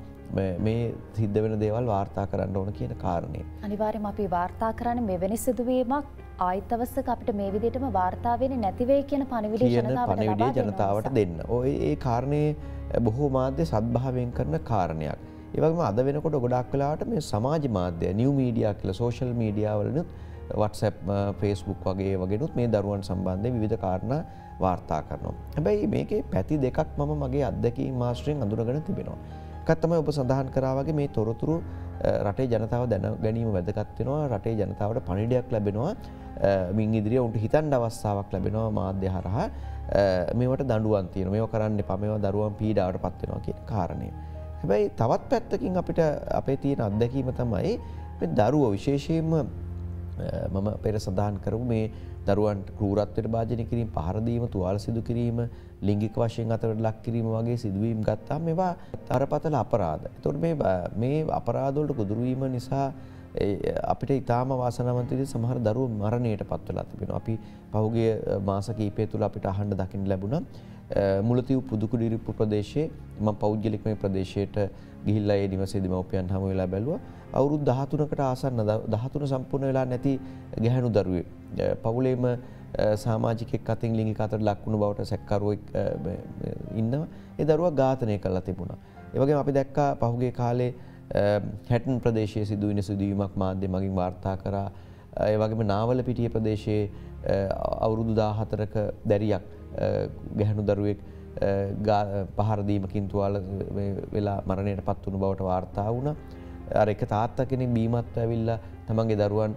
මේ සිද්ධ වෙන දේවල් වාර්තා කරන්න ඕන කියන කාරණය. අනිවාර්යම අපි වාර්තා කරන්න මෙවැනි සිදුවීමක් ආයිතවස්සක අපිට මේ විදිටම වාර්තාාවෙන නැතිවේ කියන පණවිඩ පණවිඩේ ජනතාවට දෙන්න. ඔය ඒ කාරණය බොහෝ මාධ්‍ය සද්භාවයෙන් කරන කාරණයක්. ඒවගේම අද වෙනකොට ගොඩක් කලාට මේ සමාජ මාධ්‍ය නිව මීඩියා කියල සෝශල් මීඩියාවලනුත් වටසැප් ෆේස්බුක් වගේ වගෙනුත් මේ දරුවන් සම්බන්ධය විධ කාරණ වාර්තා කරනවා. හැබැයි මේකේ පැති දෙකක් මම මගේ අත්දැකී මාශ්‍රයෙන් අඳුරගෙන තිබෙනවා. කත්තම ඔබ සඳහන් කරාවගේ මේ තොරතුරු රටේ ජනතාව දැන ගැනීම වැදගත්වෙනවා රටේ ජනතාවට පණිඩයක් ලැබෙනවා. මින් ඉදිරිය උන්ට හිතන් අවස්ථාවක් ලැබෙනවා මාධ්‍ය හරහා. මේට දඩුවන්තියන මේ කරන්න පමව දරුවන් පීඩාවට පත්වෙනවා කිය කාරණය. හැබැයි තවත් පැත්තකින් අපිට අපේ තියෙන අත්දැකීම තමයි දරුව විශේෂයෙන්ම මම පෙර සඳහන් කරු මේ දරුවන්ට කෘරත්වයට භාජන කිරීම පහරදීම තුවාල සිදු කිරීම ලිංගික වශයෙන් අතට ලක් කිරීම වගේ සිදුවීම් ගත්තා මේවා තරපතල අපරාධ. තොට මේ අපරාදොලට ගුදුරුවීම නිසා අපිට ඉතාම වාසනවන්තද සමහර දරුව මරණයට පත්වලා තිබෙන අපි පහුගේ මාසකීපය තුළ අපිට අහන්ඩ දකිින් ලැබුණ මුලතිව පුදුකු ඩිරිප්පු ප්‍රදේශයේ ම පෞද්ගලිකම ප්‍රදේශයට ගිහිල්ල ඒ නිවසේ දෙමවපියන් හම වෙලා බැලුව අවුරුදු දහතුනකට ආසන්න දහතුන සම්පූර්ණ වෙලා නැති ගැහැනු දරුවේ. පවුලේම සාමාජිකෙක් අතින් ලිඟි අතර ලක්වුණු බවට සැක්කරුවක් ඉන්නවා ඒ දරුවක් ඝාතනය කල්ලා තිබුණා. ඒවගේ අපි දැක්කා පහුගේ කාලේ හැටන් ප්‍රදේශය සිදුවන සිදුවීමක් මාධ්‍ය මගින් වාර්තා කරා ඒ වගේම නාවල පිටිය ප්‍රදේශයේ අවුරුදු දාහතරක දැරියක් ගැහැනු දරුවෙක් පහරදීමකින් තුවාල වෙලා මරණයට පත් වුණු බවට වාර්තා වුණ අර එක තාත්ත කෙනෙ බීමත්ව ඇවිල්ල තමන්ගේ දරුවන්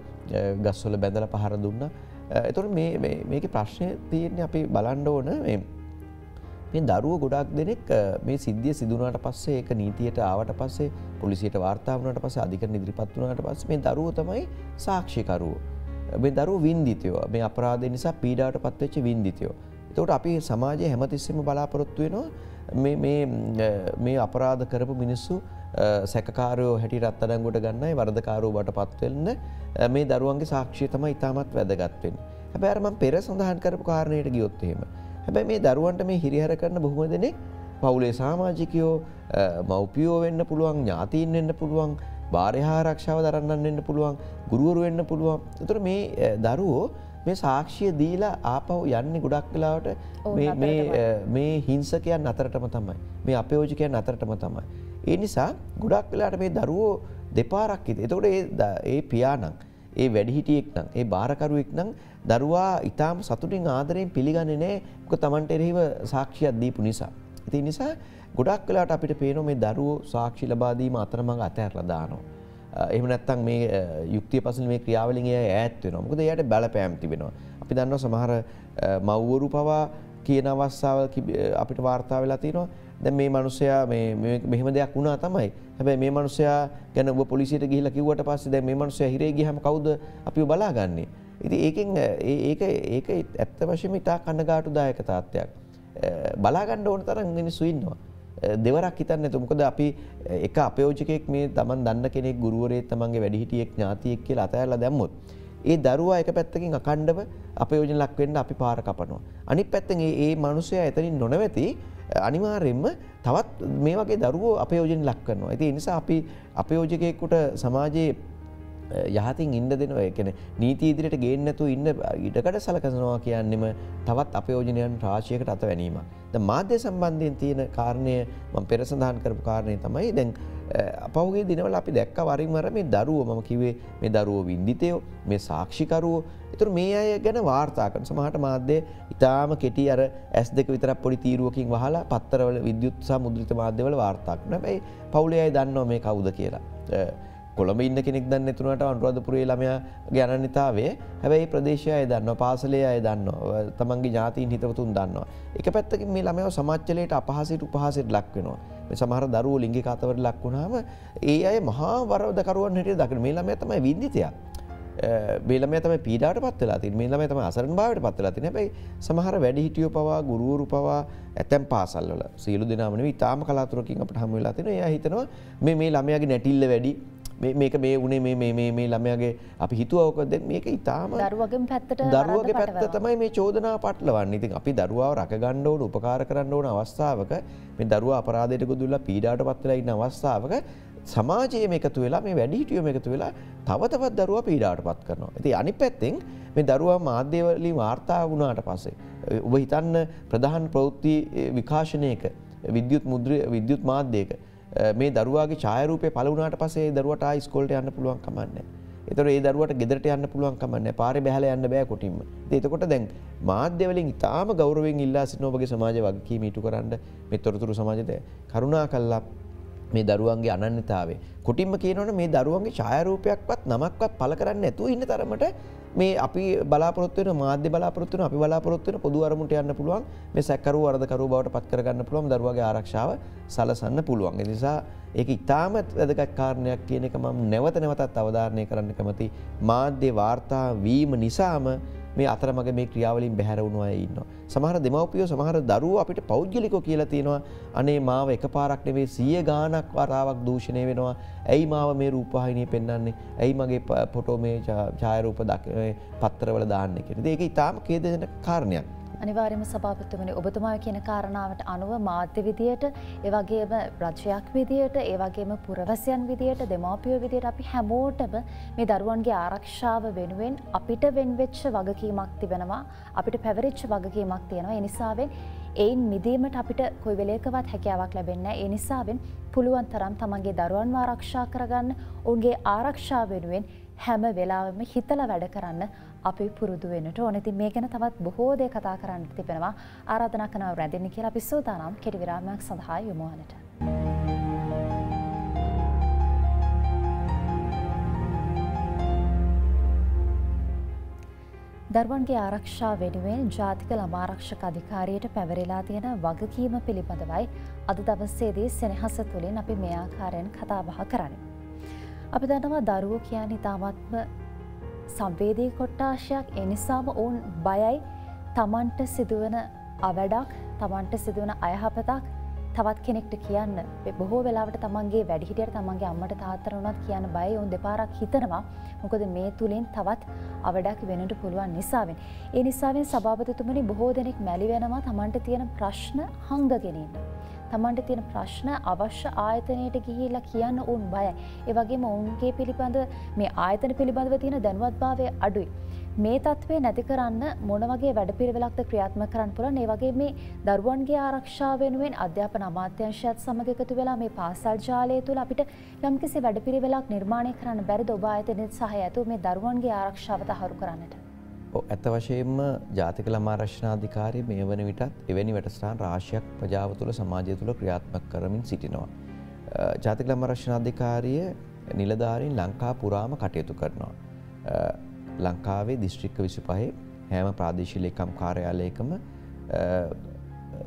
ගස්වල බැඳල පහර දුන්න. එතුට මේක ප්‍රශ්නය තියෙන්නේ අපි බලන්ඩ ඕන මේ දරුව ගොඩක් දෙනෙක් මේ සිද්ධිය සිදුනාට පස්සේ එක නීතියට ආවට පස්සේ පොලිසියට වාර්තාාවනට පස අධික ඉදිරිපත් වනාට පස් මේ දරුව තමයි සාක්ෂිකරුව. මේ දරුව වින්දිතයෝ මේ අපරාධ නිසා පීඩාට පත්වෙච්ච වින්දිතයෝ. තවට අපි සමාජය හැමතිස්සෙම බලාපොරොත්තු වෙනවා මේ අපරාධ කරපු මිනිස්සු සැකකාරයෝ හැටි රත්තඩංගොට ගන්නයි වර්ධකාරෝ බට පත්වෙන්න මේ දරුවන්ගේ සාක්ෂය තම ඉතාමත් වැදගත්වෙන් හැබැරම පෙර සඳහන් කරපු කාරණයට ගියොත්තේම හැබැයි මේ දරුවන්ට මේ හිරිහර කරන බොහොම දෙනෙක් පවුලේ සාමාජිකයෝ මව්පියෝ වෙන්න පුළුවන් ඥාතීන් වෙන්න පුළුවන් භාරහා රක්ෂාව දරන්නන්න වෙන්න පුළුවන් ගුරුවරු වෙන්න පුළුවන්. තුර මේ දරුවෝ මේ සාක්ෂිය දීලා ආපහු යන්නේ ගොඩක් වෙලාවට මේ හිංසකයන් අතරටම තමයි මේ අපයෝජකයන් අතරටම තමයි. ඒ නිසා ගොඩක් වෙලාට මේ දරුවෝ දෙපාරක් හිත එතකොට ඒ පියානං ඒ වැඩිහිටියෙක් නම් ඒ භාරකරුවෙක් නම් දරුවා ඉතාම සතුටින් ආදරයෙන් පිළිගන්නේ නෑ මොක තමන්ට එරෙහිව සාක්ෂියක් දීපු නිසා. ඉතින් නිසා ගොඩක් වෙලාට අපිට පේනවා මේ දරුවෝ සාක්ෂි ලබා දීම අතරමඟ අතහැරලා දානවා. එහෙම නැත්නම් මේ යුක්තිය පසුල මේ ක්‍රියාවලින් එය ඈත් වෙනවා. මොකද එයාට බලපෑම් තිබෙනවා. අපි දන්නවා සමහර මව්වරු පවා කියන අවස්ථාවල් අපිට වාර්තා වෙලා තියෙනවා. දැන් මේ මිනිසයා මේ මෙහෙම දෙයක් වුණා තමයි. හැබැයි මේ මිනිසයා ගැන ඔබ පොලිසියට ගිහිල්ලා කිව්වට පස්සේ දැන් මේ මිනිසයා හිරේ ගියාම කවුද අපිව බලාගන්නේ? ඉතින් ඒකෙන් ඒක ඒක ඇත්ත වශයෙන්ම ඉතා කනගාටුදායක තත්ත්වයක්. බලා ගන්න ඕන තරම් මිනිස්සු ඉන්නවා. දෙවරක් හිතන්න නැතු මොකද අපි එක අපයෝජකයෙක් මේ තමන් දන්න කෙනෙක් ගුරුවරේ තමන්ගේ වැඩිහිටියෙක් ඥාතියෙක් කියලා අතහැරලා දැම්මොත් ඒ දරුවා එක පැත්තකින් අකණ්ඩව අපයෝජන ලක් වෙන්න අපි පාර කපනවා. අනිත් පැත්තෙන් ඒ මනුස්සයා එතනින් නොනවති අනිවාර්යෙන්ම තවත් මේ වගේ දරුවෝ අපයෝජන ලක් කරනවා. ඉතින් ඒ නිසා අපි අපයෝජකයෙකුට සමාජයේ යහතින් ඉන්න දෙනවා එකන නීති ඉදිරියට ගේන්නතු ඉන්න ඉඩකට සලකසනවා කියන්නෙම තවත් අපයෝජනයන් රාශයකට අත වැනීම. ද මාධ්‍ය සම්බන්ධයෙන් තියෙන කාරණය මං පෙර සඳහන් කරපු කාරණය තමයි දැන් අපවගේ දිනවල අපි දැක්ක වරින්වර මේ දරුව මම කිවේ මේ දරුවෝ වින්දිතයෝ මේ සාක්ෂිකරුවෝ එතුර මේ අය ගැන වාර්තාකන සමහට මාධ්‍ය ඉතාම කෙටි අර ඇස් දෙක විතර පොඩි තීරුවකින් වහලා පත්තරවල විද්‍යුත්සා මුද්‍රිත මාධ්‍යවල වාර්තාක් නැබැයි පවුලේ අයි දන්නවා මේ කවුද කියලා. කොළඹ ඉන්න කෙනෙක් දන්න එතුනට අනුරාධපුරේ ළමයා ගැනනිතාවේ හැබැයි ප්‍රදේශය දන්න පාසලේ අය දන්න තමන්ගේ ජාතීන් හිතවතුන් දන්නවා. එක පැත්තකින් මේ ළමයව සමච්චලයට අපහසට උපහසට ලක් වෙනවා. සමහර දරුව ලිංගි කතවට ලක් වුණාම ඒ අය මහා වරදකරුවන් හිටිය දකින මේ ළමය තමයි විදිතයක්. බේලම තම පීඩට පත්වලා ති මේ ළම තම අසරන් භාවට පත්වලා තින බයි සමහර වැඩි හිටියෝ පවා ගුරුවරු පවා ඇතැම් පාසල්ල සියලු දෙනාමන තාම කලාතුරකින් අපට හමුවෙලා තින ය හිතනවා මේ ළමයාගේ නැටිල්ල වැඩි. මේක මේ වුණේ මේ මේ ළමයාගේ අපි හිතුවෝකද මේක ඉතාම දරුවගේ පැත්තට දරුවගේ පැත්ත තමයි මේ චෝදනා පටලවන්න ඉතින් අපි දරුවාව රකගණ්ඩ ඕන උපකාර කරන්න ඕන අවස්ථාවක මේ දරුව අපරාධයට ගොදුල්ල පීඩාට පත්වලා ඉන්න අවස්ථාවක සමාජයම එකතු වෙලා මේ වැඩිහිටියම එකතු වෙලා තවතවත් දරුව පීඩාට පත් කරනවා. ඇති අනි පැත්තෙන් මේ දරුවා මාධ්‍යවලින් වාර්තා වුණාට පස්සේ. ඔබ හිතන්න ප්‍රධාන ප්‍රවෘත්ති විකාශනයක විද්‍යුත් මුද්‍ර විද්‍යුත් මාධ්‍යයක මේ දරුවාගේ ඡායරූපය පලවුණට පසේ දරුවට ස්කොල්ට යන්න පුළුවන් කමන්න. එතර ඒ දරුවට ගෙදරට යන්න පුළුවන් කමන්න පාර බැහල යන්න බෑ කොටින්ම ඒතකොට දැන් මාධ්‍යවලින් ඉතාම ගෞරවෙන් ඉල්ලා සිනෝගේ සමාජ වගේ මීටු කරන්න මෙතොරතුරු සමාජතය කරුණා කල්ලා මේ දරුවන්ගේ අනන්‍යතාවේ. කොටින්ම කියනවන මේ දරුවන්ගේ ඡායරූපයක්වත් නමක්වත් පල කරන්න ඇතු ඉන්න තරමට මේ අපි බලාපොත්වන මාධ්‍ය බලාපොත්වන අපි බලාපොත්වන පොදු අරමුට යන්න පුළුවන් මේ සැකරු වරදකරු බවට පත් කරගන්න පුළුවන් දරුවගේ ආරක්ෂාව සලසන්න පුළුවන්. නිසා ඒක ඉතාමත් වැදගත් කාරණයක් කියන එක මම නැවත නැවතත් අවධාරණය කරන්න කැමති මාධ්‍ය වාර්තා වීම නිසාම මේ අතරමග මේ ක්‍රියාවලින් බැහැරවුණු අය ඉන්න. සමහර දෙමවපියෝ සමහර දරුව අපිට පෞද්ගලිකෝ කියලා තියෙනවා. අනේ මාව එක පාරක් නෙවේ සිය ගානක් වරාවක් දූෂණය වෙනවා. ඇයි මාව මේ රූපහිනය පෙන්න්නන්නේ ඇයි මගේ පොටෝ මේ ඡායරූප දක් පත්තරවල දාන්න කෙන ඒක ඉතාම කේදන කාරණයක්. අනිවාර්යම සභාපතිතුමනි ඔබතුමා කියන කාරණාවට අනුව මාධ්‍ය විදියට ඒවගේම රජයක් විදියට ඒවගේම පුරවසයන් විදියට දෙමාපියෝ විදියට අපි හැමෝටම මේ දරුවන්ගේ ආරක්ෂාව වෙනුවෙන් අපිට වෙන්වෙච්ච වගකීමක් තිබෙනවා අපිට පැවරිච්ච වගකීමක් තියෙනවා. එනිසාවෙන් එයින් මිදීමට අපිට කොයි වෙලේකවත් හැකියාවක් ලැබෙන්න ඒ නිසාවෙන් පුළුවන් තරම් තමන්ගේ දරුවන් ආරක්ෂා කරගන්න ඔවුන්ගේ ආරක්ෂා වෙනුවෙන් හැම වෙලාවම හිතල වැඩ කරන්න අපි පුරුදු වෙනට ඕනති මේ ගැන තවත් බොහෝ දේ කතා කරන්න තිබෙනවා ආරාධනා කනාව රැඳෙන කියලා පිස්සෝදානම් කෙටිවිරාමයක් සඳහා යොමුවනට. දරුවන්ගේ ආරක්ෂා වෙනුවෙන් ජාතික ළමාරක්ෂක අධිකාරයට පැවරලා තියෙන වගකීම පිළිබඳවයි අද දවස්සේදී සෙනහස තුළින් අපි මේ ආකාරයෙන් කතාබහ කරන්න. අපි දන්නවා දරුවෝ කියන ඉතාමත්ම සංවේදී කොට්ටාශයක් එනිසාම ඔවුන් බයයි. තමන්ට සිදුවන අවඩක් තමන්ට සිදුවන අයහපතක් තවත් කෙනෙක්ට කියන්න බොහෝ වෙලාවට තමන්ගේ වැඩිහිටියට තමන්ගේ අම්මට තාත්තරනත් කියන්න බය ඔවුන් දෙපාරක් හිතනවා මොකද මේ තුළින් තවත් අවඩක් වෙනට පුළුවන් නිසාවෙන්. ඒ නිසාවෙන් සභාපතිතුමනි බොහෝ දෙනෙක් මැලි වෙනවා තමන්ට තියෙන ප්‍රශ්න හංගගෙනන්න. තමන්ට තියෙන ප්‍රශ්න අවශ්‍ය ආයතනයට ගිහිලා කියන්න උන් බයයි. ඒවගේම ඔවුන්ගේ පිළිබඳ මේ ආයතන පිළිබඳව තියෙන දැන්වත්භාවය අඩුයි. මේ තත්ත්වය නැති කරන්න මොන වගේ වැඩ පිළිවෙලක්ද ක්‍රියාත්ම කරන්න පුළන් ඒ වගේ මේ දරුවන්ගේ ආරක්ෂා වෙනුවෙන් අධ්‍යාපන අමාත්‍යංශයත් සමග එකතු වෙලා මේ පාසල් ජාලය තුළ අපිට යම්කිසි වැඩ පිළිවෙලක් නිර්මාණය කරන්න බැරිද ඔබ ආයතනෙත් සහ ඇතු මේ දරුවන්ගේ ආරක්ෂාවත හරු කරන්නට. ඇත්ත වශයෙන්ම ජාතික ළමාරශ්නාධිකාරය මේ වන විටත් එවැනි වැටස්ටාන් රාශයක් ප්‍රජාව තුළ සමාජය තුළ ක්‍රියාත්මක කරමින් සිටිනවා. ජාතික ළමරශ්නාධිකාරිය නිලධාරින් ලංකා පුරාම කටයුතු කරනවා. ලංකාවේ දිස්ත්‍රික්ක විසි පහේ හැම ප්‍රාදේශිලේකම් කාර්යාලයකම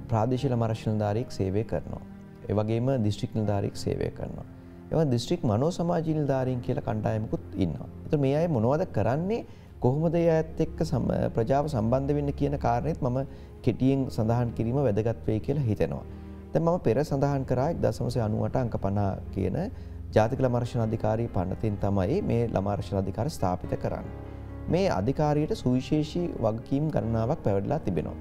ප්‍රාදේශල මරශ්නධාරයෙක් සේවය කරනවා. ඒවගේම දිස්ත්‍රික් නිධාරයෙක් සේවය කරනවා. එව දිස්ත්‍රික් මනෝ සමාජීල් ධාරීන් කියල කණ්ඩායමකුත් ඉන්නවා. එත මේ අය මොනවද කරන්නේ කොහොමද ඇත් එක්ක ප්‍රජාව සම්බන්ධ වෙන්න කියන කාරණයත් මම කෙටියෙන් සඳහන් කිරීම වැදගත්වේ කියලා හිතෙනවා. දැ මම පෙර සඳහන් කරාක් දසමසය අනුවට අංක පනා කියන ජාතික ළමර්ශණ අධිකාරී පන්නතින් තමයි මේ ළමාර්ශණ අධිකාර ස්ථාපිත කරන්න. මේ අධිකාරයට සුවිශේෂී වගකීම් ගණනාවක් පැවඩලා තිබෙනවා.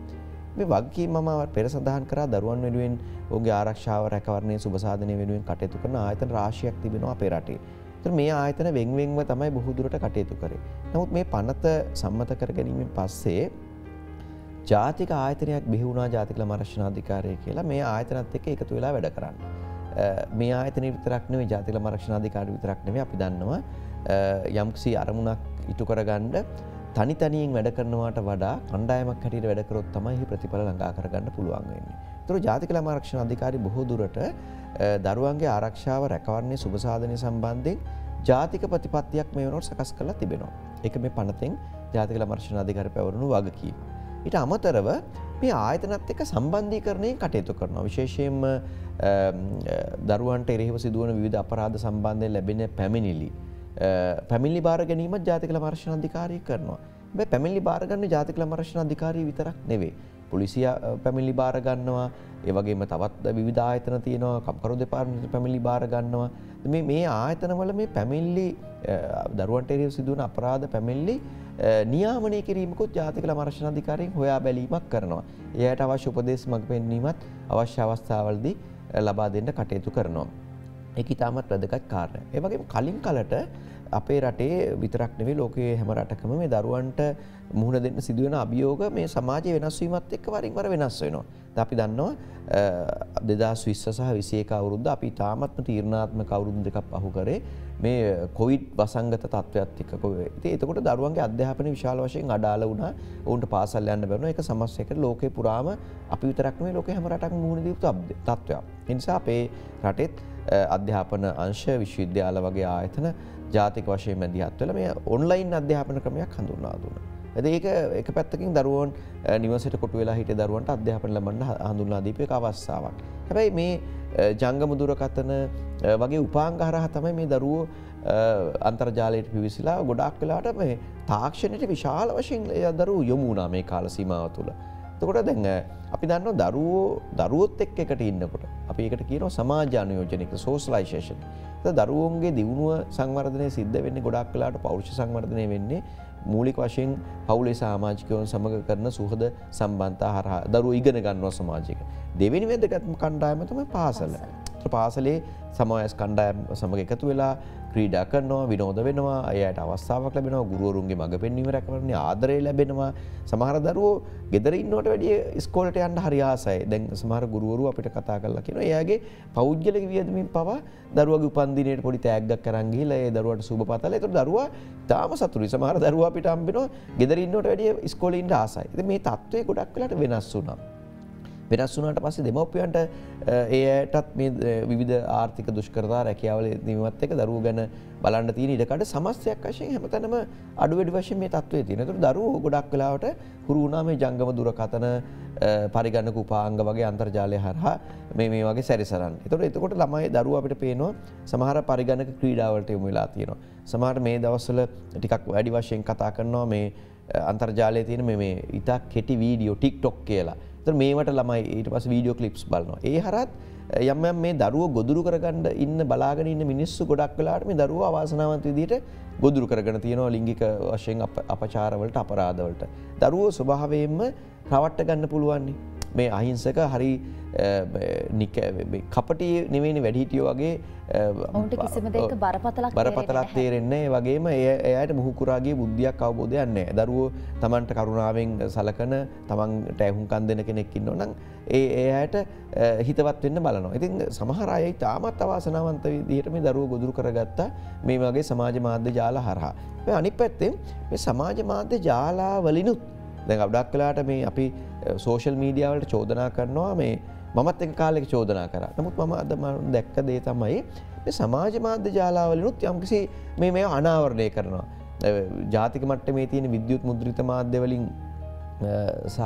මේ වගකී මම පෙර සඳහන් කර දරුවන් වෙනුවෙන් ඔගේ ආරක්ෂාව රැකවරණය සුභසාධනය වෙනුවෙන් කටයුතු කරන ආයතන රාශයක් තිබෙනවා අපේ රටේ. මේ ආයතන වෙන්වෙන්ව තමයි බොහදුරට කටයුතු කරේ. නමුත් මේ පනත සම්මත කර ගැනීමෙන් පස්සේ ජාතික ආයතනයක් බිහුණා ජාතිකල මරක්ෂණාධිකාරය කියලා මේ ආයතනත් එක එකතු වෙලා වැඩ කරන්න. මේ ආයතන විතරක්නවේ ජාතිල මරක්ෂණාධිකාර විතරක්නව අපි දන්නවා යම්කිසි අරමුණක් ඉටු කරගණ්ඩ තනි තනියෙන් වැඩ කරනවාට වඩා කණ්ඩායමක් හටිට වැඩකරොත් තමයි ප්‍රතිඵල ලඟා කරගන්න පුළුවන් වෙන්නේ. තුර ජාතිකල ආරක්ෂණ අධිකාරි බොහෝ දුරට දරුවන්ගේ ආරක්ෂාව රැකවරන්නේ සුභසාධනය සම්බන්ධයෙන් ජාතික ප්‍රතිපත්තියක් මේ වනොට සකස් කරලා තිබෙනවා. එක මේ පනතෙන් ජාතිකල මර්ශණ අධිකර පැවරුණු වගකීම. ඉට අමතරව මේ ආයතනත් එක සම්බන්ධී කරණය කටයුතු කරනවා. විශේෂයෙන්ම දරුවන්ට එරෙහිව සිදුවන විධ අපරාධ සම්බන්ධය ලැබෙන පැමිණිලි. පැමිලි බාර ගැනීම ජාතිකල මර්ශණ අධිකාරය කරනවා. බැ පැමිලි බාරගන්න ජාතිකල මර්ශණ අධිකාරී විතරක් නෙවේ. පොලිසිය පැමිලි බාරගන්නවා ඒවගේම තවත් විධායතන තියෙනවා කම්කරු දෙපාර්මට පැමිලි බාරගන්නවා මේ ආයතනවල මේ පැමිල්ලි දරුවන්ටේරිය සිදුවන අපරාධ පැමිල්ලි නියාමනය කිරීමකුත් ජාතිකල මර්ශණධිකාරයෙන් හොයා බැලීමක් කරනවා. එයට අවශ්‍ය උපදේශ මඟ පෙන්වීමත් අවශ්‍ය අවස්ථාවල්දී ලබා දෙන්න කටයුතු කරනවා. එක ඉතාමත් වැදගත් කාරණය. ඒවගේ කලින් කලට අපේ රටේ විතරක් නෙවේ ලෝකයේ හැම රටකම මේ දරුවන්ට මුහුණ දෙන්න සිදුවෙන අභියෝග මේ සමාජය වෙනස්වීමත් එක්ක වරින් වර වෙනස් වෙනවා. අපි දන්නවා දෙදස් විශ්ස සහ විසේක අවුරුද්ධ අපි තාමත්ම තීරණාත්ම කවුරුදු දෙකක් පහු කරේ මේ කොවිඩ් වසංගත තත්ත්වයක් එක්කකොව ඒතකොට දරුවන්ගේ අධ්‍යාපන විශාල වශයෙන් අඩාල වුණ ඔවුන්ට පාසල් යන්න බැන එක සමස්යකට ලෝකය පුරාම අපි විතරක්ම ලෝක හැමරටක් මුහුණ දී තත්ත්වයක්. එනිසා අපේ රටෙත් අධ්‍යාපන අංශ විශ්වවිද්‍යාල වගේ ආයතන ජාතික වශයෙන් මැදිහත්වල මේ ඔන්ලයින් අධ්‍යාපන ක්‍රමයක් හඳුන්නා දුන්න. ඇද ඒක එක පැත්තකින් දරුවන් නිවසට කොට වෙලා හිට දරුවන්ට අධ්‍යාපන ලබන්න හඳුන්නා දීපය අවස්ථාවක්. හැබැයි මේ ජංගම දුරකතන වගේ උපාංගහරහ තමයි මේ දරුවෝ අන්තර්ජාලයට පිවිසිලා ගොඩක් වෙලාට මේ තාක්ෂණයට විශාල වශයෙන් දරු යොමුණනා මේ කාල සීමාව තුළ. තකොට දැන් අපි දන්න දරුවෝ දරුවොත් එක් එකට ඉන්නකොට අපි එකට කියන සමාජානයෝජනක සෝස්ලයිශේෂන් දරුවන්ගේ දියුණුව සංවර්ධනය සිද්ධ වෙන්න ගොඩක් කලාට පෞරුෂ සංවර්ධනය වෙන්නේ මූලික වශයෙන් පවුලේ සාමාජිකයවන් සමඟ කරන සුහද සම්බන්තා හරහා දරු ඉගෙන ගන්නවා සමාජික. දෙවැනි වැදගත්ම කණ්ඩායමතම පාසල. පාසලේ සමයස් කණ්ඩායම් සමඟ එකතු වෙලා ක්‍රීඩා කරනවා විනෝද වෙනවා අයට අවස්ථාවක් ලැබෙනවා ගුරුවරුන්ගේ මඟ පෙන්වීම රැකවරන්නේ ආදරය ලැබෙනවා. සමහර දරුවෝ ගෙදර ඉන්නවට වැඩිය ස්කෝලට යන්න හරියාසයි දැන් සමහර ගුරුවරු අපිට කතා කරලා කියන එයාගේ පෞද්ගලික වියදමින් පවා දරුවගේ උපන්දිනයට පොඩි තෑග්ගක් කරංගිලා ඒ දරුවට සුබ පතල. එතුට දරුවා තාම සතුරි සමහර දරුවා අපිට අම්බෙනවා ගෙදරන්නට වැඩිය ස්කෝලින්ට ආසයි. මේ තත්වය ගොඩක් වෙලට වෙනස් වුනම්. වෙනස් වුනාට පස්සේ දෙමවපියන්ට ඒයටත් මේ විධ ආර්ථික දුෂ්කරතා රැකියාවල දීමත් එක දරුව ගැන බලන්න තියෙන ඉඩකට සමස්යක් වශයෙන් හැමතැනම අඩුවැඩි වශයෙන් මේ තත්වය තියෙනතුර දරුව ගොඩක් වෙලාවට හුරුුණා මේ ජංගම දුරකතන පරිගන්නක උපාංග වගේ අන්තර්ජාලය හරහා මේ මේ වගේ සැරිසරන්න. එතට එතකොට ළමයි දරුව අපිට පේනවා සමහර පරිගණක ක්‍රීඩාවලට යොමු වෙලා තියෙනවා. සමහට මේ දවස්සල ටිකක් වැඩි වශයෙන් කතා කරනවා මේ අන්තර්ජාලය තියෙන මේ ඉතා කෙටි වීඩියෝ ටික් ටොක් කියලා. මේට ළමයි ඊට පස් වීඩියෝ කලිප්ස් බලනවා ඒ හරත් යම් යම් මේ දරුව ගොදුරු කරගන්න ඉන්න බලාගෙන ඉන්න මිනිස්සු ගොඩක් වෙලාට මේ දරුව අවාසනාවන්ත විදිහට ගොදුරු කරගෙන තියෙනවා ලිංගික වශයෙන් අපචාරවලට අපරාධවලට. දරුවෝ ස්වභාවයෙන්ම රවට්ට ගන්න පුළුවන්නේ. මේ අහිංසක හරි කපටි නෙවෙනි වැඩිහිටියෝ වගේ බරපතලක් බරපතලක් තේරෙන්නේ වගේම එය එයට මුහුකුරාගේ බුද්ධියක් අවබෝධයන්නේ දරුවෝ තමන්ට කරුණාවෙන් සලකන තමන්ට ඇහුන්කන් දෙන කෙනෙක්කින්න නම් ඒ ඒයට හිතවත් වෙන්න බලනවා. ඉතින් සමහරයයි තාමත් අවාසනාවන්ත විදිහට මේ දරුව ගොදුරු කරගත්තා. මේ වගේ සමාජ මාධ්‍ය ජාල හරහා. අනි පැත්තෙන් මේ සමාජ මාධ්‍ය ජාලාවලිනුත් දැන් අඩක් කලාට මේ අපි සෝෂල් මීඩියාවලට චෝදනා කරනවා මේ මමත් එක කාලෙක චෝදනා කර නමුත් මම අද ම දැක්ක දේ තමයි සමාජ මාධ්‍ය ජාලාවලනුත් යම්කිසි මේ මේ අනාවරණය කරනවා. ජාතික මට්ට මේ තියෙන විද්‍යුත් මුද්‍රිත මාධ්‍යවලින් සහ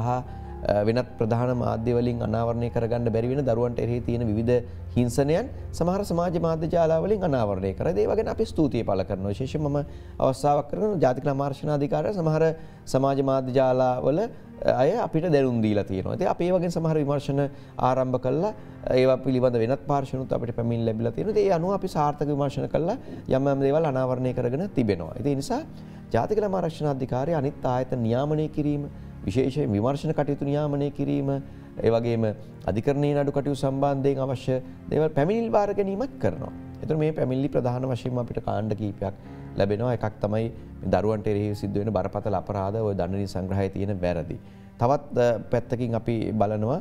වෙනත් ප්‍රධාන මාධ්‍යවලින් අනාවරණය කරගන්න බැරිවෙන දරුවන්ට එරහි තියෙන විධ හිංසනයන් සමහර සමාජ මාධ්‍ය ජාලාවලින් අනාවරණය කර දේවගෙන අපි ස්තුතිය පල කරන ශේෂ ම අවස්සාාවක් කරන ජාතික මාර්ශනාධිකාර සමහර සමාජ මාධ්‍ය ජාලාවල අය අපිට දැරුම් දීලා තියෙනවා. ඉතින් අපි ඒ වගේ සමහර විමර්ශන ආරම්භ කළා ඒවා පිළිබඳ වෙනත් පාර්ශවනුත් අපිට පැමිණ ලැබිලා තියෙනවා. ඒ අනුව අපි සාර්ථක විමර්ශන කළා යම් යම් දේවල් අනාවරණය කරගෙන තිබෙනවා. ඉතින් ඒ නිසා ජාතික ළමා ආරක්ෂණ අධිකාරිය අනිත් ආයතන නියාමනය කිරීම විශේෂයෙන් විමර්ශන කටයුතු නියාමනය කිරීම ඒ වගේම අධිකරණයේ නඩු කටයුතු සම්බන්ධයෙන් අවශ්‍ය දේවල් පැමිණිලි බාර ගැනීමක් කරනවා. එතකොට මේ පැමිණිලි ප්‍රධාන වශයෙන්ම අපිට කාණ්ඩ කීපයක් ලැබෙනවා. එකක් තමයි දරුවන්ට එරෙහි සිද්ධ වෙන බරපතල අපරාධ ඔය දඬුවම් සංග්‍රහයේ තියෙන වැරදි. තවත් පැත්තකින් අපි බලනවා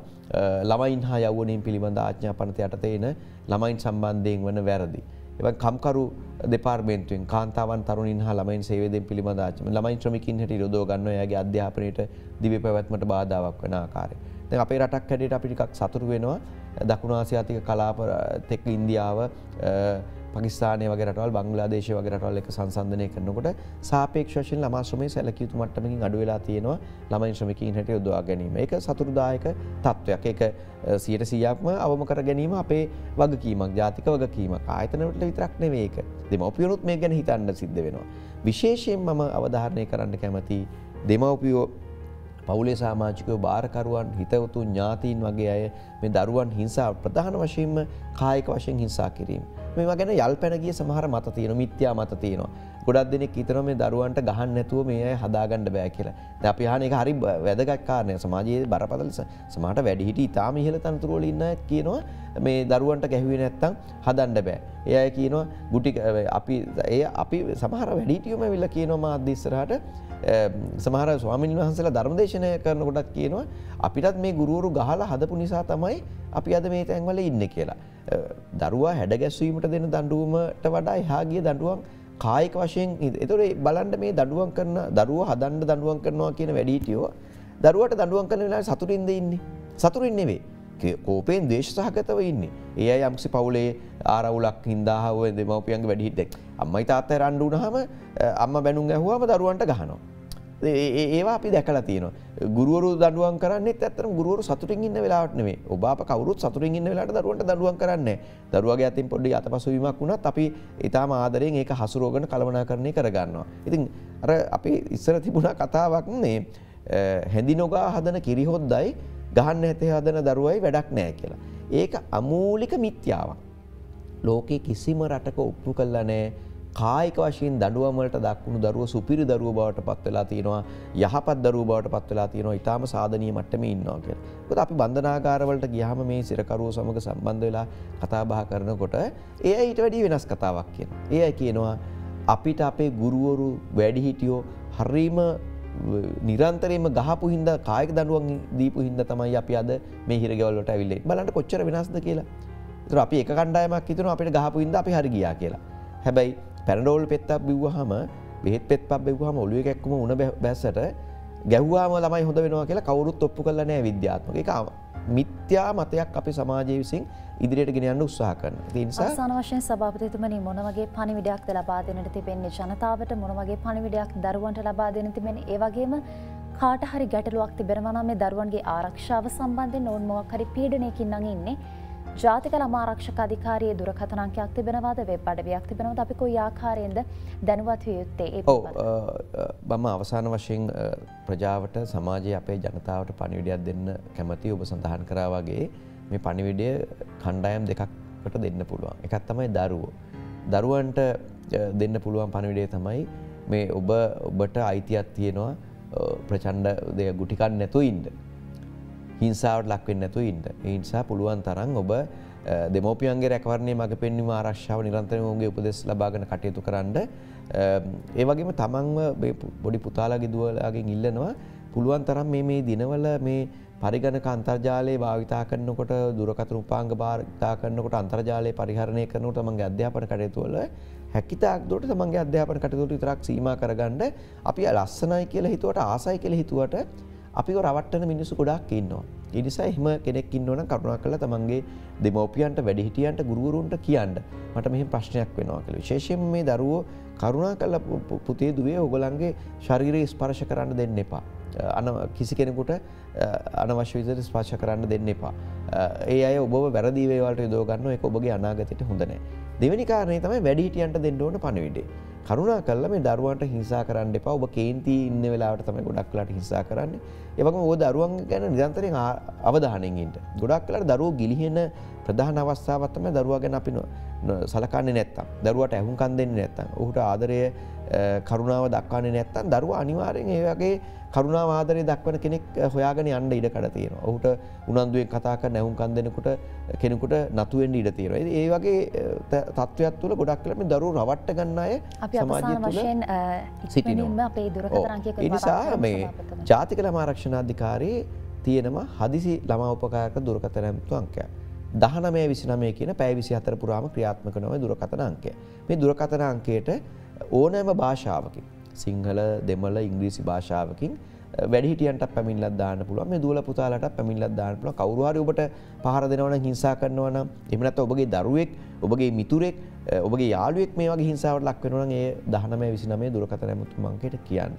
ළමයින් හා යව්වනීන් පිළිබඳ ආඥාපනත යටතේ එන ළමයින් සම්බන්ධයෙන් වන වැරදි. එවන් කම්කරු දෙපාර්මේන්තුවෙන් කාන්තාවන් තරුණින් හා ළමයින් සේවයෙන් පිළිබඳ ආච්චම ළමයින් ශ්‍රමිකින් හැටියට යොදව ගන්නවා එයාගේ අධ්‍යාපනයට දිවි පැවැත්මට බාධාවක් වන ආකාරය. දැන් අපේ රටක් හැටියට අපි ටිකක් සතුටු වෙනවා දකුණු ආසියාතික කලාප තෙක් ඉන්දියාව පකිස්ානය වගේ රටවල් බංගලාදේශ වගේ රටවල් එක සංසන්ධනය කරනකොට සාපේක්ෂ වශයෙන් ළමා ශ්‍රමයේ සැලකිය යුතු මට්ටමකින් අඩු වෙලා තියෙනවා ළමයින් ශ්‍රමිකයින් හැටියට යොදවා ගැනීම. ඒක සතුටුදායක තත්වයක්. ඒක 100%ක්ම අවම කර ගැනීම අපේ වගකීමක්, ජාතික වගකීමක්. ආයතන වලට විතරක් නෙවෙයි ඒක. දෙමව්පියොනුත් මේක ගැන හිතන්න සිද්ධ වෙනවා. විශේෂයෙන් මම අවධාරණය කරන්න කැමති දෙමව්පියෝ පවුලේ සාමාජිකයෝ භාරකරුවන් හිතවතුන් ඥාතීන් වගේ අය මේ දරුවන් හිංසා ප්‍රධාන වශයෙන්ම කායික වශයෙන් හිංසා කිරීම. මේවා ගැන යල් පැනගිය සමහර මත තියෙන මිත්‍යා මත තියෙනවා. ගොඩක් දෙනෙක් හිතනවා මේ දරුවන්ට ගහන්න නැතුව මේ අය හදාගන්න බෑ කියලා. දැන් අපි අහන එක හරි වැදගත් කාරණයක්. සමාජයේ බරපතල සමහරට වැඩිහිටි ඉතාම ඉහළ තනතුරු වල ඉන්න අය කියනවා මේ දරුවන්ට ගැහුවේ නැත්තම් හදන්න බෑ. ඒ අය කියනවා ගුටි අපි ඒ අපි සමහර වැඩිහිටියෝම ඇවිල්ලා කියනවා මාධ්‍ය ඉස්සරහට සමහර ස්වාමීන් වහන්සේලා ධර්මදේශනය කරන කොටත් කියනවා අපිටත් මේ ගුරුවරු ගහලා හදපු නිසා තමයි අපි අද මේ තැන්වල ඉන්නේ කියලා. දරුවා හැඩගැස්වීමට දෙන දඬුවමට වඩා එහා ගිය දඬුවම් කායික වශයෙන් එතොට බලන්ට මේ දඩුවන් කරන දරුව හදන්ඩ දඩුවන් කරනවා කියන වැඩීටියෝ දරුවට දඩුවන් කරන වෙලා සතුරින්ද ඉන්නේ සතුරින් නෙවේ කෝපයෙන් දේශ සහගතව ඉන්නේ ඒ යම්සි පවුලේ ආරවුලක් හින්දාහව දෙමවපියන්ගේ වැඩිහිටෙක් අම්මයි තාත්ත රණ්ඩුනහම අම්ම බැනුම් ඇහුවම දරුවන්ට ගහනවා ඒවා අපි දැකලා තියෙනවා. ගුරුවරු දඩුවන් කරන්නේ ඇත්තටම ගුරුවරු සතුටින් ඉන්න වෙලාවට නෙමෙයි. ඔබ අප කවුරුත් සතුටින් ඉන්න වෙලාවට දරුවන්ට දඩුවන් කරන්නේ නැහැ. දරුවාගේ අතින් පොඩ්ඩක් අතපසුවීමක් වුණත් අපි ඊටාම ආදරයෙන් ඒක හසුරවගෙන කළමනාකරණය කරගන්නවා. ඉතින් අර අපි ඉස්සර තිබුණා කතාවක් නේ හැඳි නොගා හදන කිරිහොද්දයි ගහන්න ඇතේ හදන දරුවයි වැඩක් නෑ කියලා. ඒක අමූලික මිත්‍යාවක්. ලෝකේ කිසිම රටක ඔප්පු කල්ලා නෑ කායික වශයෙන් දඩුවමට දක්වුණු දරුව සුපිරි දරුව බවට පත්වෙලා තියෙනවා යහපත් දරුව බවට පත්වෙලා තියෙනවා ඉතාම සාධනය මට්ටම ඉන්නවා කිය. ොද අපි බන්ධනාකාරවලට ගියහම මේ සිරකරුව සමඟ සම්බන්ධ වෙලා කතාබහ කරනකොට ඒ ඊට වැඩි වෙනස් කතාවක් කියන. ඒ කියනවා අපිට අපේ ගුරුවරු වැඩිහිටියෝ හරීම නිරන්තරයම ගහපු හින්ද කායක දඩුවන් දීපු හින්ද තමයි අපි අද මේ හිරගවලට ඇවිල්ලේ බලට කොච්චර වෙනස්ද කියලා. තුර අපි එක කණ්ඩායමක් හිතන අපිට ගහපු හින්ද අපි හරි ගියා කියලා. හැබැයි පැරඩෝල් පෙත්තක් බිව්වහම බෙත් පෙත් පක් බෙව්හම ඔලුව එකක්ම උන බැස්සට ගැව්වාම ළමයි හොඳ වෙනවා කියලා කවුරුත් ඔප්පු කල නෑ විද්‍යාත්මක එක මිත්‍යා මතයක් අපි සමාජය විසින් ඉදිරියට ගෙනයන්න උත්සාහ කරන නිසා සන වශයෙන් සභාපතිතුමනි මොනවගේ පනිවිඩයක්ද ලබා දෙනට තිබෙන්නේ? ජනතාවට මොනවගේ පනිවිඩයක් දරුවන්ට ලබා දෙන තිබෙන ඒවගේම කාට හරි ගැටලුවක් තිබෙනවන මේ දරුවන්ගේ ආරක්ෂාව සම්බන්ධය නොන් මොක් හරි පීඩනයකින් නඟ ඉන්නේ. ජාතික ළමාරක්ෂක අධිකාරයේ දුරකථනංකයක් තිබෙනවාද? වෙබ් අඩවියක් තිබෙනවද? අපි කොයි ආකාරයෙන්ද දැනුවත් විය යුත්තේ ඒ බම අවසාන වශයෙන් ප්‍රජාවට සමාජය අපේ ජනතාවට පණිවිඩයක් දෙන්න කැමති ඔබ සඳහන් කරා වගේ මේ පණිවිඩය කණ්ඩායම් දෙකක්කට දෙන්න පුළුවන් එකත් තමයි දරුවෝ. දරුවන්ට දෙන්න පුළුවන් පණවිඩේ තමයි මේ ඔබ ඔබට අයිතියක් තියෙනවා ප්‍රචන්්ඩ දෙය ගුටිකන්න නැතු ඉන්ඩ. හිංසාවට ලක්වෙන් නැතු ඉන්ට හිංසා පුළුවන් තරන් ඔබ දෙමෝපියන්ගේ රැකවරණය මඟ පෙන්වීම ආරක්ෂාව නිරන්තරයෝගේ උපදෙස් ලබාගෙන කටයුතු කරන්න ඒ වගේම තමන්ව බොඩි පුතාලාගේ දුවලාගෙන් ඉල්ලනවා පුළුවන් තරම් මේ මේ දිනවල මේ පරිගණක අන්තර්ජාලයේ භාවිතා කරනකොට දුරකථන උපාංග භාවිතා කරනකොට අන්තර්ජාලය පරිහරණය කරනකොට තමන්ගේ අධ්‍යාපන කටයුතු වල හැකිතාක් දුරට තමන්ගේ අධ්‍යාපන කටයුතු විතරක් සීමා කරගන්න අපි ලස්සනයි කියලා හිතුවට ආසයි කියලා හිතුවට අපිව රවට්ටන මිනිස්සු ගොඩක් ඉන්නවා. ඉනිසා එහම කෙනෙක් ඉන්නවන කරුණා කළ තමන්ගේ දෙමෝපියන්ට වැඩිහිටියන්ට ගුරුවරුන්ට කියන්න මට මෙහි ප්‍රශ්නයක් වෙනවා කළ විශේෂයෙන් මේ දරුවෝ කරුණා කල්ල පුතේ දුවේ ඔගොලන්ගේ ශරීරයේ ස්පර්ශ කරන්න දෙන්න එපා. අන කිසි කෙනෙකුට අනවශ්‍ය විදිහට ස්පර්ශ කරන්න දෙන්න එපා. ඒ අය ඔබ වැරදිවේවලට යොදෝගන්න එක ඔබගේ අනාගතයට හොඳනෑ. දෙවැනි කාරණය තමයි වැඩිහිටියන්ට දෙන්න ඕන පණවිඩේ. කරුණා කල්ල මේ දරුවන්ට හිංසා කරන්න එපා ඔබ කේන්ති ඉන්න වෙලාවට තමයි ගොඩක් කලට හිංසා කරන්නේ ඒවගම ඕ දරුවන් ගැන නිරන්තරෙන් අවධානයෙන්ට ගොඩක් කලට දරුව ගිලිහෙන ප්‍රධාන අවස්ථාවත්තම දරුවා ගැන අපි සලකන්නේ නැත්තම්. දරුවට ඇහුම් කන් දෙන්නේ නැත්තම්. ඔහුට ආදරය කරුණාව දක්වන්නේ නැත්තන් දරුව අනිවාරෙන් ඒ වගේ කරුණා ආදරය දක්වන කෙනෙක් හොයාගෙන යන්න ඉඩ කඩ තියෙන ඔහුට උනන්දුවෙන් කතාක නැවුම් කන් දෙනකුට කෙනෙකුට නතුවෙන් ඉඩ තියෙන ඒ වගේ තත්ත්වයක් තුළ ගොඩක් කලම දරු රවට්ට ගන්න අය සමාජය සිටිනම් අපේ දුරකතරංක නිසා මේ ජාතික ළමාරක්ෂණාධිකාරයේ තියෙනවා හදිසි ළමා උපකාරක දුරකතරැම්තු අංකයක්. දහනමය විසිනමය කියන පැයි විසි අතර පුරාම ක්‍රියාත්මක නොව දුරකතන අංකය. මේ දුරකතන අංකයට ඕනෑම භාෂාවකින් සිංහල දෙමල ඉංග්‍රීසි භාෂාවකින් වැඩිහිටියන්ට පැමිල්ලත් දාන්න පුළුව මේ දුවල පුතාලට පැමිල්ලත් දාන්න පුළ කවරුවාර ඔබට පහර දෙනවන හිංසා කරනවන එමනත් ඔබගේ දරුවෙක් ඔබගේ මිතුරෙක් ඔබගේ යාළුවෙක් මේ වගේ හිංසාවට ලක්වෙනවන ඒ දහනමය විසිනමේ දුරකතන මුතුමන්කට කියන්න.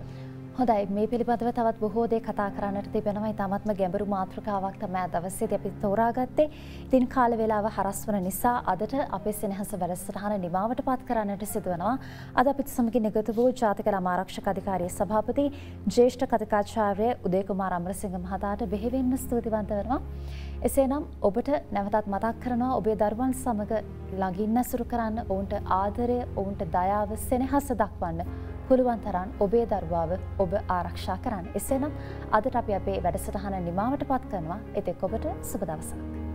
හොඳයි. මේ පිළිබඳව තවත් බොහෝදේ කතා කරන්නට තිබෙනවයි තමත්ම ගැඹරු මාතෘකාවක් තම දවස්සේ අපි තෝරාගත්තේ. ඉතින් කාල වෙලාව හරස් වන නිසා අදට අපේ සෙනහස වැඩසටහන නිමාවට පත් කරන්නට සිදුවනවා අද අපිත් සමගි නිගත වූ ජාතික ළමාරක්ෂක අධිකාරී සභාපති ජේෂ්ඨ කතිකාචාර්ය උදේකුමාර අමරසිංහ මහතාට බෙහෙවින්ම ස්තුතිවන්ත වෙනවා. එසේනම් ඔබට නැවතත් මතක් කරනවා ඔබේ දරුවන් සමඟ ළඟින්න සුරු කරන්න ඔවුන්ට ආදරය ඔවුන්ට දයාව සෙනහස දක්වන්න පුළුවන් තරන් ඔබේ දරුවාව ඔබ ආරක්ෂා කරන්න. එසේනම් අදට අපි අපේ වැඩසටහන නිමාවට පත් කරනවා එතෙක් ඔබට සුබ දවසක්.